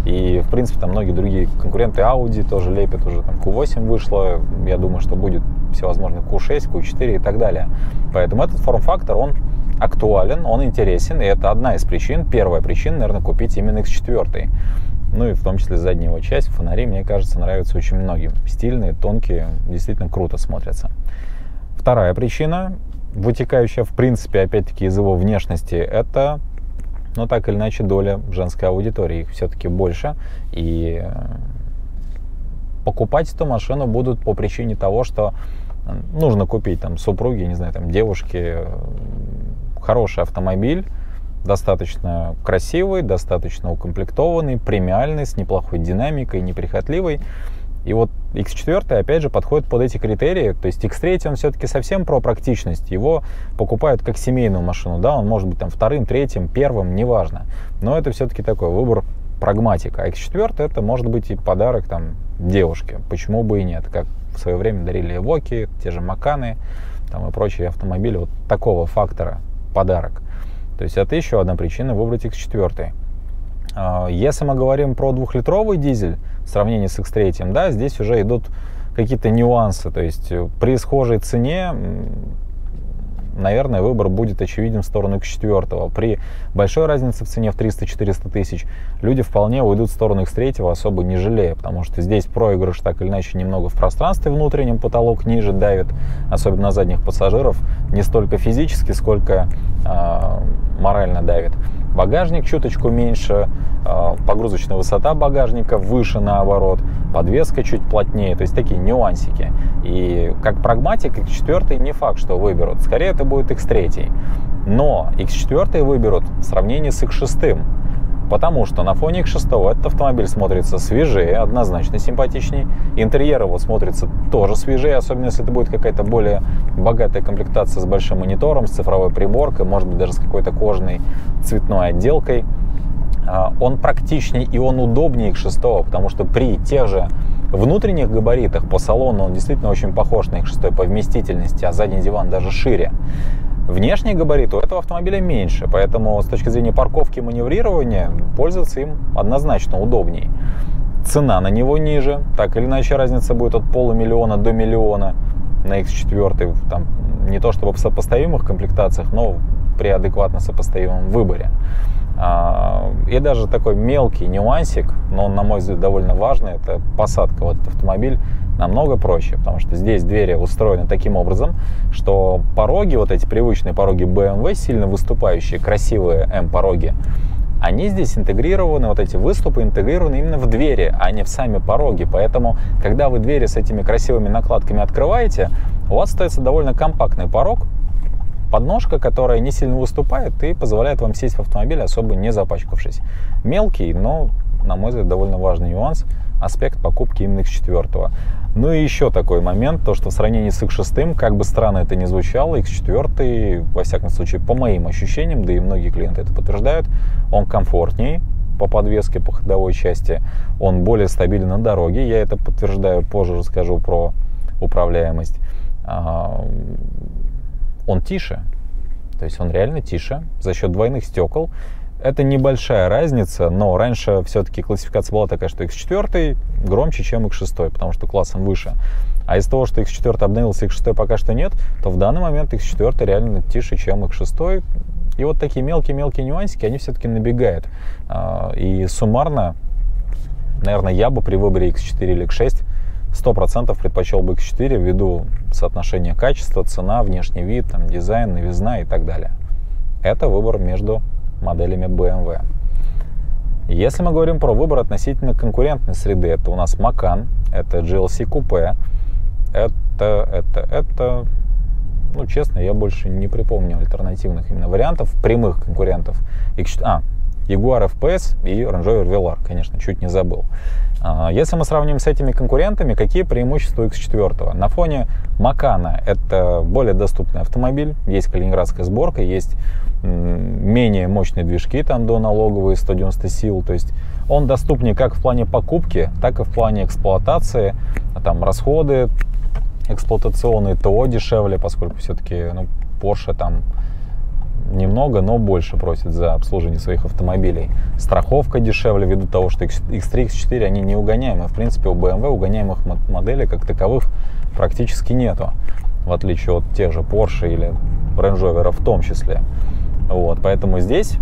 И, в принципе, там многие другие конкуренты Audi тоже лепят, уже там Q8 вышло, я думаю, что будет всевозможные Q6, Q4 и так далее. Поэтому этот форм-фактор, он актуален, он интересен, и это одна из причин, первая причина, наверное, купить именно X4. Ну и в том числе задняя его часть, фонари, мне кажется, нравятся очень многим. Стильные, тонкие, действительно круто смотрятся. Вторая причина, вытекающая в принципе опять-таки из его внешности, это ну так или иначе доля женской аудитории. Их все-таки больше. И э, покупать эту машину будут по причине того, что нужно купить там супруги, не знаю, там девушки, э, хороший автомобиль, достаточно красивый, достаточно укомплектованный, премиальный, с неплохой динамикой, неприхотливый. И вот X4 опять же подходит под эти критерии. То есть X3 он все-таки совсем про практичность. Его покупают как семейную машину. Да, он может быть там вторым, третьим, первым, неважно. Но это все-таки такой выбор прагматика. А X4 это может быть и подарок там девушке. Почему бы и нет? Как в свое время дарили Эвоки, те же Маканы там, и прочие автомобили вот такого фактора подарок. То есть это еще одна причина выбрать X4. А, если мы говорим про двухлитровый дизель в сравнении с X3, да, здесь уже идут какие-то нюансы. То есть э, при схожей цене наверное, выбор будет очевиден в сторону X4. При большой разнице в цене в 300-400 тысяч люди вполне уйдут в сторону X3, особо не жалея, потому что здесь проигрыш так или иначе немного в пространстве внутреннем, потолок ниже давит, особенно на задних пассажиров, не столько физически, сколько э, морально давит. Багажник чуточку меньше, э, погрузочная высота багажника выше наоборот, подвеска чуть плотнее, то есть такие нюансики. И как прагматик X4 не факт, что выберут. Скорее это будет X3. Но X4 выберут в сравнении с X6. Потому что на фоне X6 этот автомобиль смотрится свежее, однозначно симпатичней. Интерьер его смотрится тоже свежее, особенно если это будет какая-то более богатая комплектация с большим монитором, с цифровой приборкой, может быть даже с какой-то кожаной цветной отделкой. А, он практичнее и он удобнее X6, потому что при тех же внутренних габаритах по салону он действительно очень похож на X6 по вместительности, а задний диван даже шире. Внешний габарит у этого автомобиля меньше, поэтому с точки зрения парковки и маневрирования пользоваться им однозначно удобней. Цена на него ниже, так или иначе разница будет от полумиллиона до миллиона на X4, там, не то чтобы в сопоставимых комплектациях, но при адекватно сопоставимом выборе. А, и даже такой мелкий нюансик, но он, на мой взгляд, довольно важный, это посадка в этот автомобиль намного проще, потому что здесь двери устроены таким образом, что пороги, вот эти привычные пороги BMW, сильно выступающие, красивые M-пороги, они здесь интегрированы, вот эти выступы интегрированы именно в двери, а не в сами пороги. Поэтому, когда вы двери с этими красивыми накладками открываете, у вас остается довольно компактный порог, подножка, которая не сильно выступает и позволяет вам сесть в автомобиль, особо не запачкавшись. Мелкий, но, на мой взгляд, довольно важный нюанс, аспект покупки именно X4. Ну и еще такой момент, то что в сравнении с X6, как бы странно это ни звучало, X4, во всяком случае, по моим ощущениям, да и многие клиенты это подтверждают, он комфортней, по подвеске, по ходовой части, он более стабилен на дороге, я это подтверждаю, позже расскажу про управляемость. Он тише. То есть он реально тише за счет двойных стекол. Это небольшая разница, но раньше все-таки классификация была такая, что X4 громче, чем X6, потому что классом выше. А из того, что X4 обновился, X6 пока что нет, то в данный момент X4 реально тише, чем X6. И вот такие мелкие-мелкие нюансики, они все-таки набегают. А, и суммарно, наверное, я бы при выборе X4 или X6 100% предпочел бы X4 ввиду соотношения качества, цена, внешний вид, там, дизайн, новизна и так далее. Это выбор между моделями BMW. Если мы говорим про выбор относительно конкурентной среды, это у нас Macan, это GLC Coupe, это, это, это, ну, честно, я больше не припомню альтернативных именно вариантов, прямых конкурентов. X4, а, Jaguar FPS и Range Rover Velar, конечно, чуть не забыл. А, если мы сравним с этими конкурентами, какие преимущества X4? На фоне Макана это более доступный автомобиль, есть калининградская сборка, есть менее мощные движки, там до налоговые 190 сил, то есть он доступнее как в плане покупки, так и в плане эксплуатации, там расходы эксплуатационные, ТО дешевле, поскольку все-таки ну, Porsche там немного, но больше просит за обслуживание своих автомобилей. Страховка дешевле ввиду того, что X3, X4 они не угоняемые. В принципе, у BMW угоняемых моделей как таковых практически нету, в отличие от тех же Porsche или Range Rover в том числе. Вот, поэтому здесь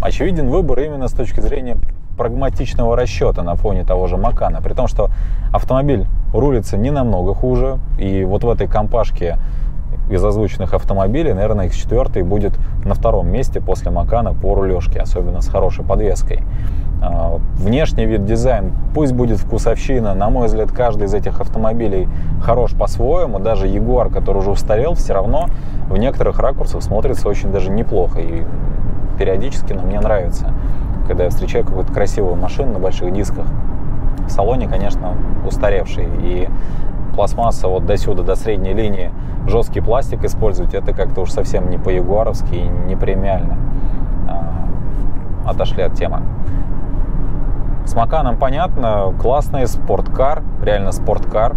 очевиден выбор именно с точки зрения прагматичного расчета на фоне того же Макана. При том, что автомобиль рулится не намного хуже. И вот в этой компашке из озвученных автомобилей, наверное, X4 будет на втором месте после Макана по рулежке, особенно с хорошей подвеской. А, внешний вид, дизайн, пусть будет вкусовщина, на мой взгляд, каждый из этих автомобилей хорош по-своему, даже Jaguar, который уже устарел, все равно в некоторых ракурсах смотрится очень даже неплохо и периодически, но мне нравится, когда я встречаю какую-то красивую машину на больших дисках. В салоне, конечно, устаревший, и пластмасса вот до сюда, до средней линии, жесткий пластик использовать, это как-то уж совсем не по-ягуаровски и не премиально. А, отошли от темы. С Маканом понятно, классный спорткар, реально спорткар.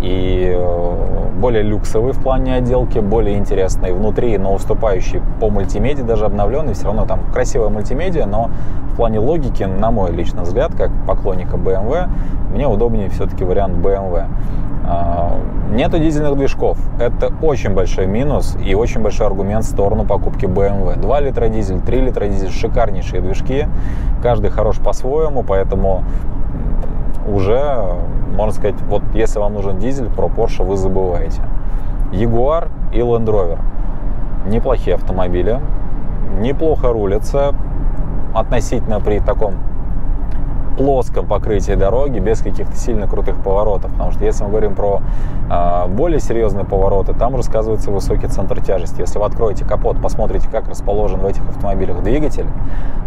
И э, более люксовый в плане отделки, более интересный внутри, но уступающий по мультимедиа, даже обновленный. Все равно там красивая мультимедиа, но в плане логики, на мой личный взгляд, как поклонника BMW, мне удобнее все-таки вариант BMW. А, нету дизельных движков. Это очень большой минус и очень большой аргумент в сторону покупки BMW. 2 литра дизель, 3 литра дизель, шикарнейшие движки. Каждый хорош по-своему, поэтому уже, можно сказать, вот если вам нужен дизель, про Porsche вы забываете. Jaguar и Land Rover. Неплохие автомобили, неплохо рулятся относительно при таком плоском покрытии дороги, без каких-то сильно крутых поворотов. Потому что если мы говорим про э, более серьезные повороты, там рассказывается высокий центр тяжести. Если вы откроете капот, посмотрите, как расположен в этих автомобилях двигатель,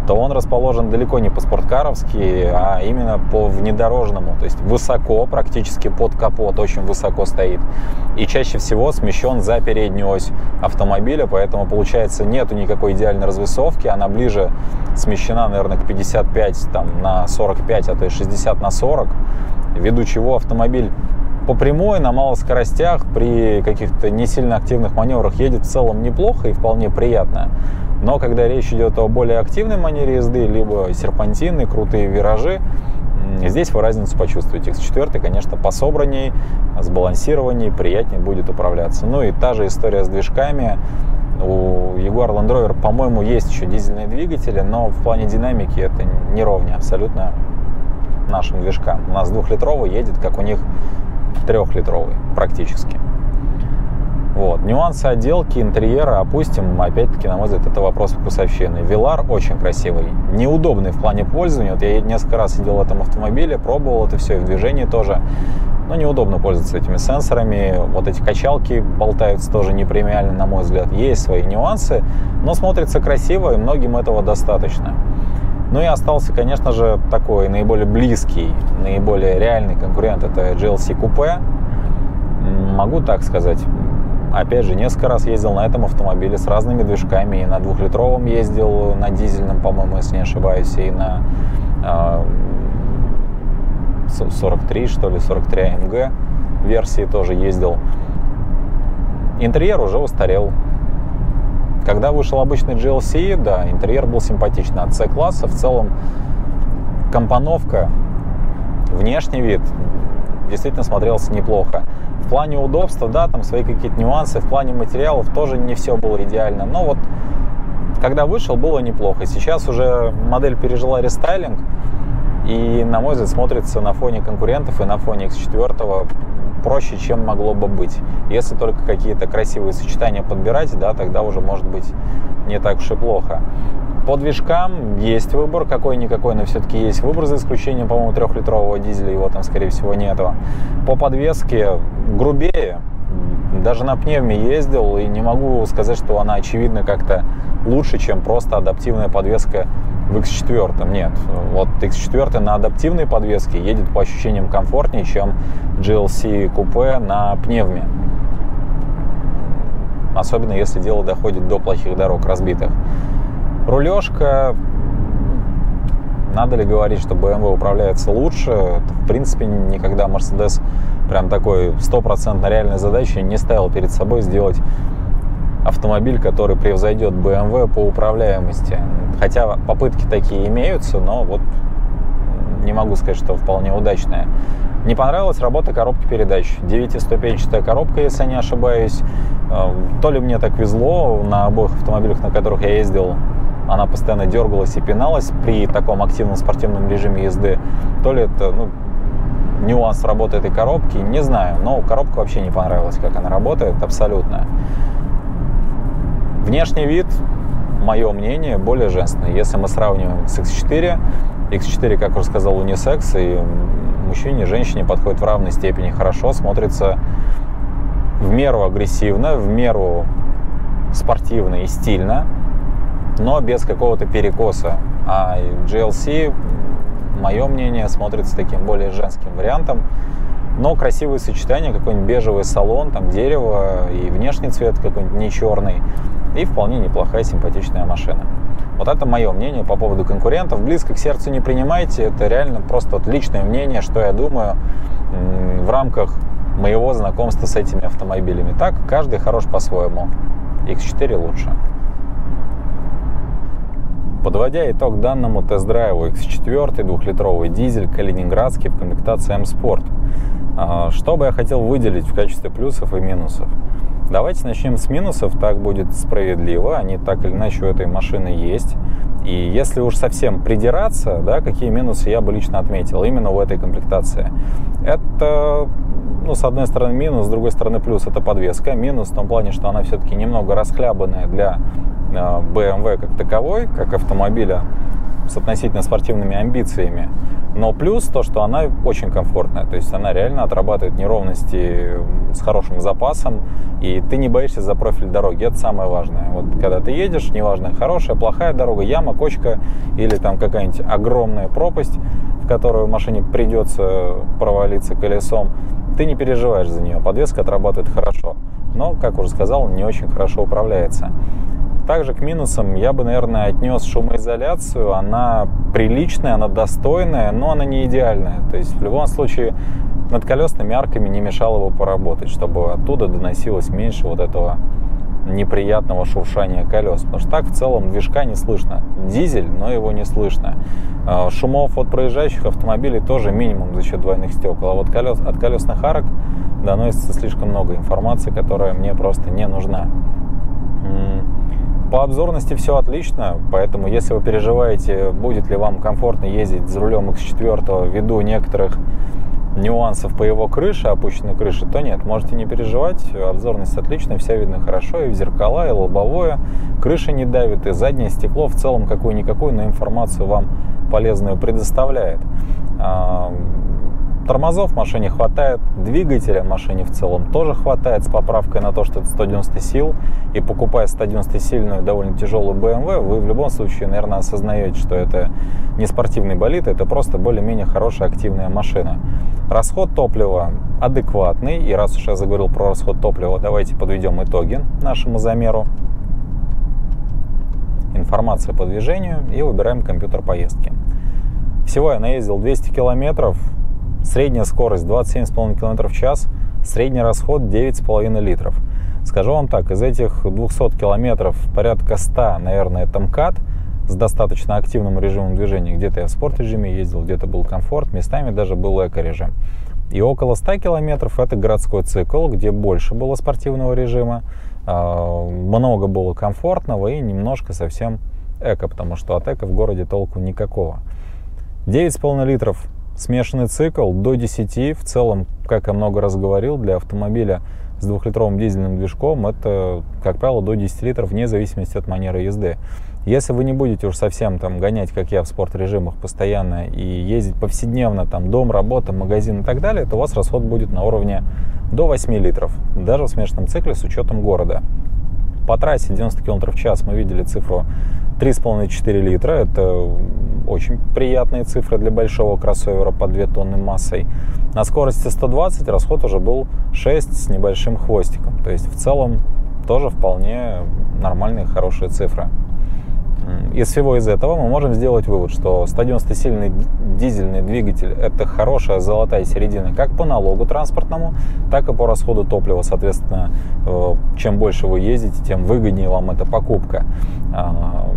то он расположен далеко не по-спорткаровски, а именно по внедорожному. То есть высоко, практически под капот, очень высоко стоит. И чаще всего смещен за переднюю ось автомобиля, поэтому получается нету никакой идеальной развесовки, она ближе смещена, наверное, к 55 там, на 45, а то и 60 на 40, ввиду чего автомобиль по прямой на малых скоростях при каких-то не сильно активных маневрах едет в целом неплохо и вполне приятно. Но когда речь идет о более активной манере езды, либо серпантины, крутые виражи, здесь вы разницу почувствуете. X4, конечно, пособранней, сбалансированней, приятнее будет управляться. Ну и та же история с движками. У Jaguar Land Rover, по-моему, есть еще дизельные двигатели, но в плане динамики это не ровнее абсолютно нашим движкам. У нас двухлитровый едет, как у них трехлитровый практически. Вот. Нюансы отделки, интерьера опустим. Опять-таки, на мой взгляд, это вопрос вкусовщины. Вилар очень красивый. Неудобный в плане пользования. Вот я несколько раз сидел в этом автомобиле, пробовал это все и в движении тоже. Но неудобно пользоваться этими сенсорами. Вот эти качалки болтаются тоже непремиально, на мой взгляд. Есть свои нюансы, но смотрится красиво, и многим этого достаточно. Ну и остался, конечно же, такой наиболее близкий, наиболее реальный конкурент. Это GLC Coupe. Могу так сказать опять же, несколько раз ездил на этом автомобиле с разными движками. И на двухлитровом ездил, на дизельном, по-моему, если не ошибаюсь, и на э, 43, что ли, 43 AMG версии тоже ездил. Интерьер уже устарел. Когда вышел обычный GLC, да, интерьер был симпатичный. От C-класса в целом компоновка, внешний вид действительно смотрелся неплохо. В плане удобства, да, там свои какие-то нюансы, в плане материалов тоже не все было идеально. Но вот когда вышел, было неплохо. Сейчас уже модель пережила рестайлинг, и, на мой взгляд, смотрится на фоне конкурентов и на фоне X4 проще, чем могло бы быть. Если только какие-то красивые сочетания подбирать, да, тогда уже может быть не так уж и плохо. По движкам есть выбор, какой-никакой, но все-таки есть выбор, за исключением, по-моему, трехлитрового дизеля, его там, скорее всего, нету. По подвеске грубее, даже на пневме ездил, и не могу сказать, что она очевидно как-то лучше, чем просто адаптивная подвеска в X4. Нет, вот X4 на адаптивной подвеске едет по ощущениям комфортнее, чем GLC купе на пневме. Особенно если дело доходит до плохих дорог разбитых. Рулежка, надо ли говорить, что BMW управляется лучше? В принципе, никогда Mercedes прям такой стопроцентно реальной задачей не ставил перед собой сделать автомобиль, который превзойдет BMW по управляемости. Хотя попытки такие имеются, но вот не могу сказать, что вполне удачная. Не понравилась работа коробки передач. 9-ступенчатая коробка, если не ошибаюсь. Э, то ли мне так везло на обоих автомобилях, на которых я ездил, она постоянно дергалась и пиналась при таком активном спортивном режиме езды, то ли это ну, нюанс работы этой коробки, не знаю, но коробка вообще не понравилась, как она работает, абсолютно. Внешний вид, мое мнение, более женственный. Если мы сравниваем с X4, X4, как уже сказал, унисекс, и мужчине и женщине подходит в равной степени хорошо, смотрится в меру агрессивно, в меру спортивно и стильно но без какого-то перекоса. А GLC, мое мнение, смотрится таким более женским вариантом. Но красивое сочетание, какой-нибудь бежевый салон, там дерево и внешний цвет какой-нибудь не черный. И вполне неплохая, симпатичная машина. Вот это мое мнение по поводу конкурентов. Близко к сердцу не принимайте. Это реально просто вот личное мнение, что я думаю в рамках моего знакомства с этими автомобилями. Так, каждый хорош по-своему. X4 лучше. Подводя итог данному тест-драйву X4 двухлитровый дизель калининградский в комплектации M-Sport, а, что бы я хотел выделить в качестве плюсов и минусов? Давайте начнем с минусов, так будет справедливо, они так или иначе у этой машины есть. И если уж совсем придираться, да, какие минусы я бы лично отметил именно в этой комплектации? Это, ну, с одной стороны минус, с другой стороны плюс, это подвеска. Минус в том плане, что она все-таки немного расхлябанная для BMW как таковой, как автомобиля с относительно спортивными амбициями. Но плюс то, что она очень комфортная. То есть она реально отрабатывает неровности с хорошим запасом, и ты не боишься за профиль дороги. Это самое важное. Вот когда ты едешь, неважно, хорошая, плохая дорога, яма, кочка или там какая-нибудь огромная пропасть, в которую машине придется провалиться колесом, ты не переживаешь за нее. Подвеска отрабатывает хорошо. Но, как уже сказал, не очень хорошо управляется. Также к минусам я бы, наверное, отнес шумоизоляцию. Она приличная, она достойная, но она не идеальная. То есть в любом случае над колесными арками не мешало бы поработать, чтобы оттуда доносилось меньше вот этого неприятного шуршания колес. Потому что так в целом движка не слышно. Дизель, но его не слышно. А, шумов от проезжающих автомобилей тоже минимум за счет двойных стекол. А вот колес, от колесных арок доносится слишком много информации, которая мне просто не нужна. По обзорности все отлично, поэтому если вы переживаете, будет ли вам комфортно ездить за рулем X4 ввиду некоторых нюансов по его крыше, опущенной крыше, то нет, можете не переживать, обзорность отличная, все видно хорошо, и в зеркала, и лобовое, крыша не давит, и заднее стекло в целом какую-никакую, но информацию вам полезную предоставляет. Тормозов в машине хватает, двигателя в машине в целом тоже хватает с поправкой на то, что это 190 сил. И покупая 190-сильную довольно тяжелую BMW, вы в любом случае, наверное, осознаете, что это не спортивный болид, это просто более-менее хорошая активная машина. Расход топлива адекватный. И раз уж я заговорил про расход топлива, давайте подведем итоги нашему замеру. Информация по движению и выбираем компьютер поездки. Всего я наездил 200 километров, Средняя скорость 27,5 км в час, средний расход 9,5 литров. Скажу вам так, из этих 200 километров порядка 100, наверное, это МКАД с достаточно активным режимом движения. Где-то я в спорт-режиме ездил, где-то был комфорт, местами даже был эко-режим. И около 100 километров это городской цикл, где больше было спортивного режима, а, много было комфортного и немножко совсем эко, потому что от эко в городе толку никакого. 9,5 литров Смешанный цикл до 10 в целом, как я много раз говорил, для автомобиля с двухлитровым дизельным движком это, как правило, до 10 литров вне зависимости от манеры езды. Если вы не будете уж совсем там гонять, как я, в спорт-режимах постоянно и ездить повседневно, там дом, работа, магазин и так далее, то у вас расход будет на уровне до 8 литров, даже в смешанном цикле с учетом города. По трассе 90 км в час мы видели цифру 3,5-4 литра. Это очень приятные цифры для большого кроссовера по 2 тонны массой. На скорости 120 расход уже был 6 с небольшим хвостиком. То есть в целом тоже вполне нормальные, хорошие цифры. Из всего из этого мы можем сделать вывод, что 190-сильный дизельный двигатель – это хорошая золотая середина как по налогу транспортному, так и по расходу топлива. Соответственно, э, чем больше вы ездите, тем выгоднее вам эта покупка. А,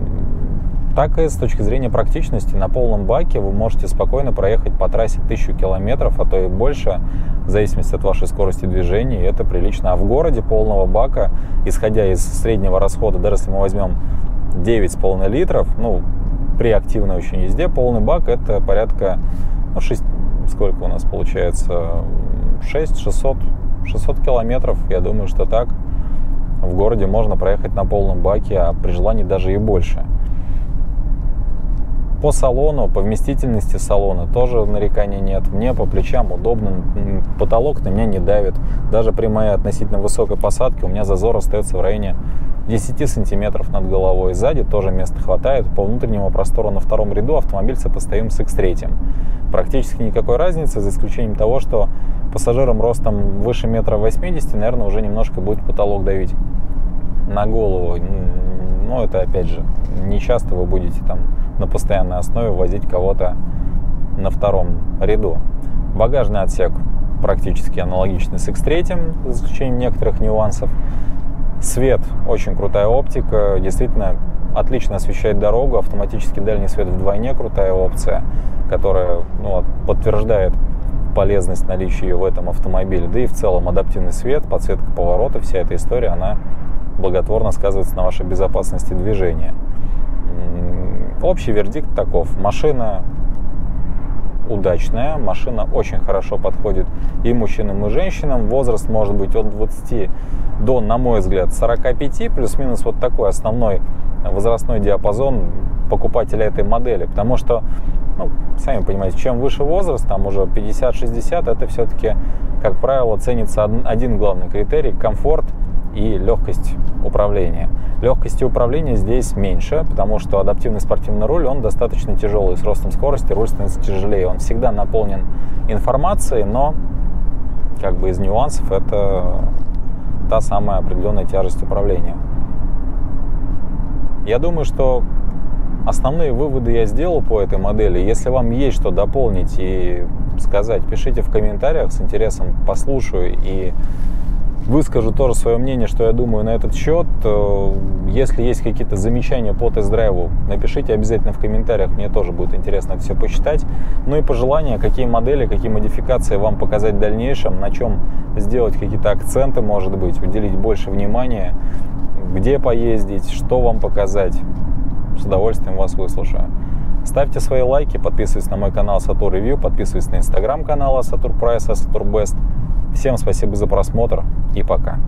так и с точки зрения практичности на полном баке вы можете спокойно проехать по трассе 1000 километров, а то и больше, в зависимости от вашей скорости движения, и это прилично. А в городе полного бака, исходя из среднего расхода, даже если мы возьмем 9,5 литров, ну, при активной очень езде, полный бак это порядка, ну, 6, сколько у нас получается, 6, 600, 600 километров, я думаю, что так. В городе можно проехать на полном баке, а при желании даже и больше. По салону, по вместительности салона тоже нареканий нет. Мне по плечам удобно, потолок на меня не давит. Даже при моей относительно высокой посадке у меня зазор остается в районе 10 сантиметров над головой. Сзади тоже места хватает. По внутреннему простору на втором ряду автомобиль сопоставим с X3. Практически никакой разницы, за исключением того, что пассажирам ростом выше метра 80, наверное, уже немножко будет потолок давить на голову. Но это, опять же, не часто вы будете там на постоянной основе возить кого-то на втором ряду. Багажный отсек практически аналогичный с X3, за исключением некоторых нюансов. Свет, очень крутая оптика, действительно отлично освещает дорогу, автоматический дальний свет вдвойне крутая опция, которая ну, подтверждает полезность наличия ее в этом автомобиле. Да и в целом адаптивный свет, подсветка поворота, вся эта история, она благотворно сказывается на вашей безопасности движения. Общий вердикт таков. Машина удачная, машина очень хорошо подходит и мужчинам, и женщинам. Возраст может быть от 20 до, на мой взгляд, 45, плюс-минус вот такой основной возрастной диапазон покупателя этой модели. Потому что, ну, сами понимаете, чем выше возраст, там уже 50-60, это все-таки, как правило, ценится один главный критерий – комфорт – и легкость управления. Легкости управления здесь меньше, потому что адаптивный спортивный руль, он достаточно тяжелый. С ростом скорости руль становится тяжелее. Он всегда наполнен информацией, но как бы из нюансов это та самая определенная тяжесть управления. Я думаю, что основные выводы я сделал по этой модели. Если вам есть что дополнить и сказать, пишите в комментариях, с интересом послушаю и выскажу тоже свое мнение, что я думаю на этот счет. Э, если есть какие-то замечания по тест-драйву, напишите обязательно в комментариях, мне тоже будет интересно это все почитать. Ну и пожелания, какие модели, какие модификации вам показать в дальнейшем, на чем сделать какие-то акценты, может быть, уделить больше внимания. где поездить, что вам показать. С удовольствием вас выслушаю. Ставьте свои лайки, подписывайтесь на мой канал Satur Review, подписывайтесь на инстаграм канала Satur Price, Satur Best. Всем спасибо за просмотр и пока.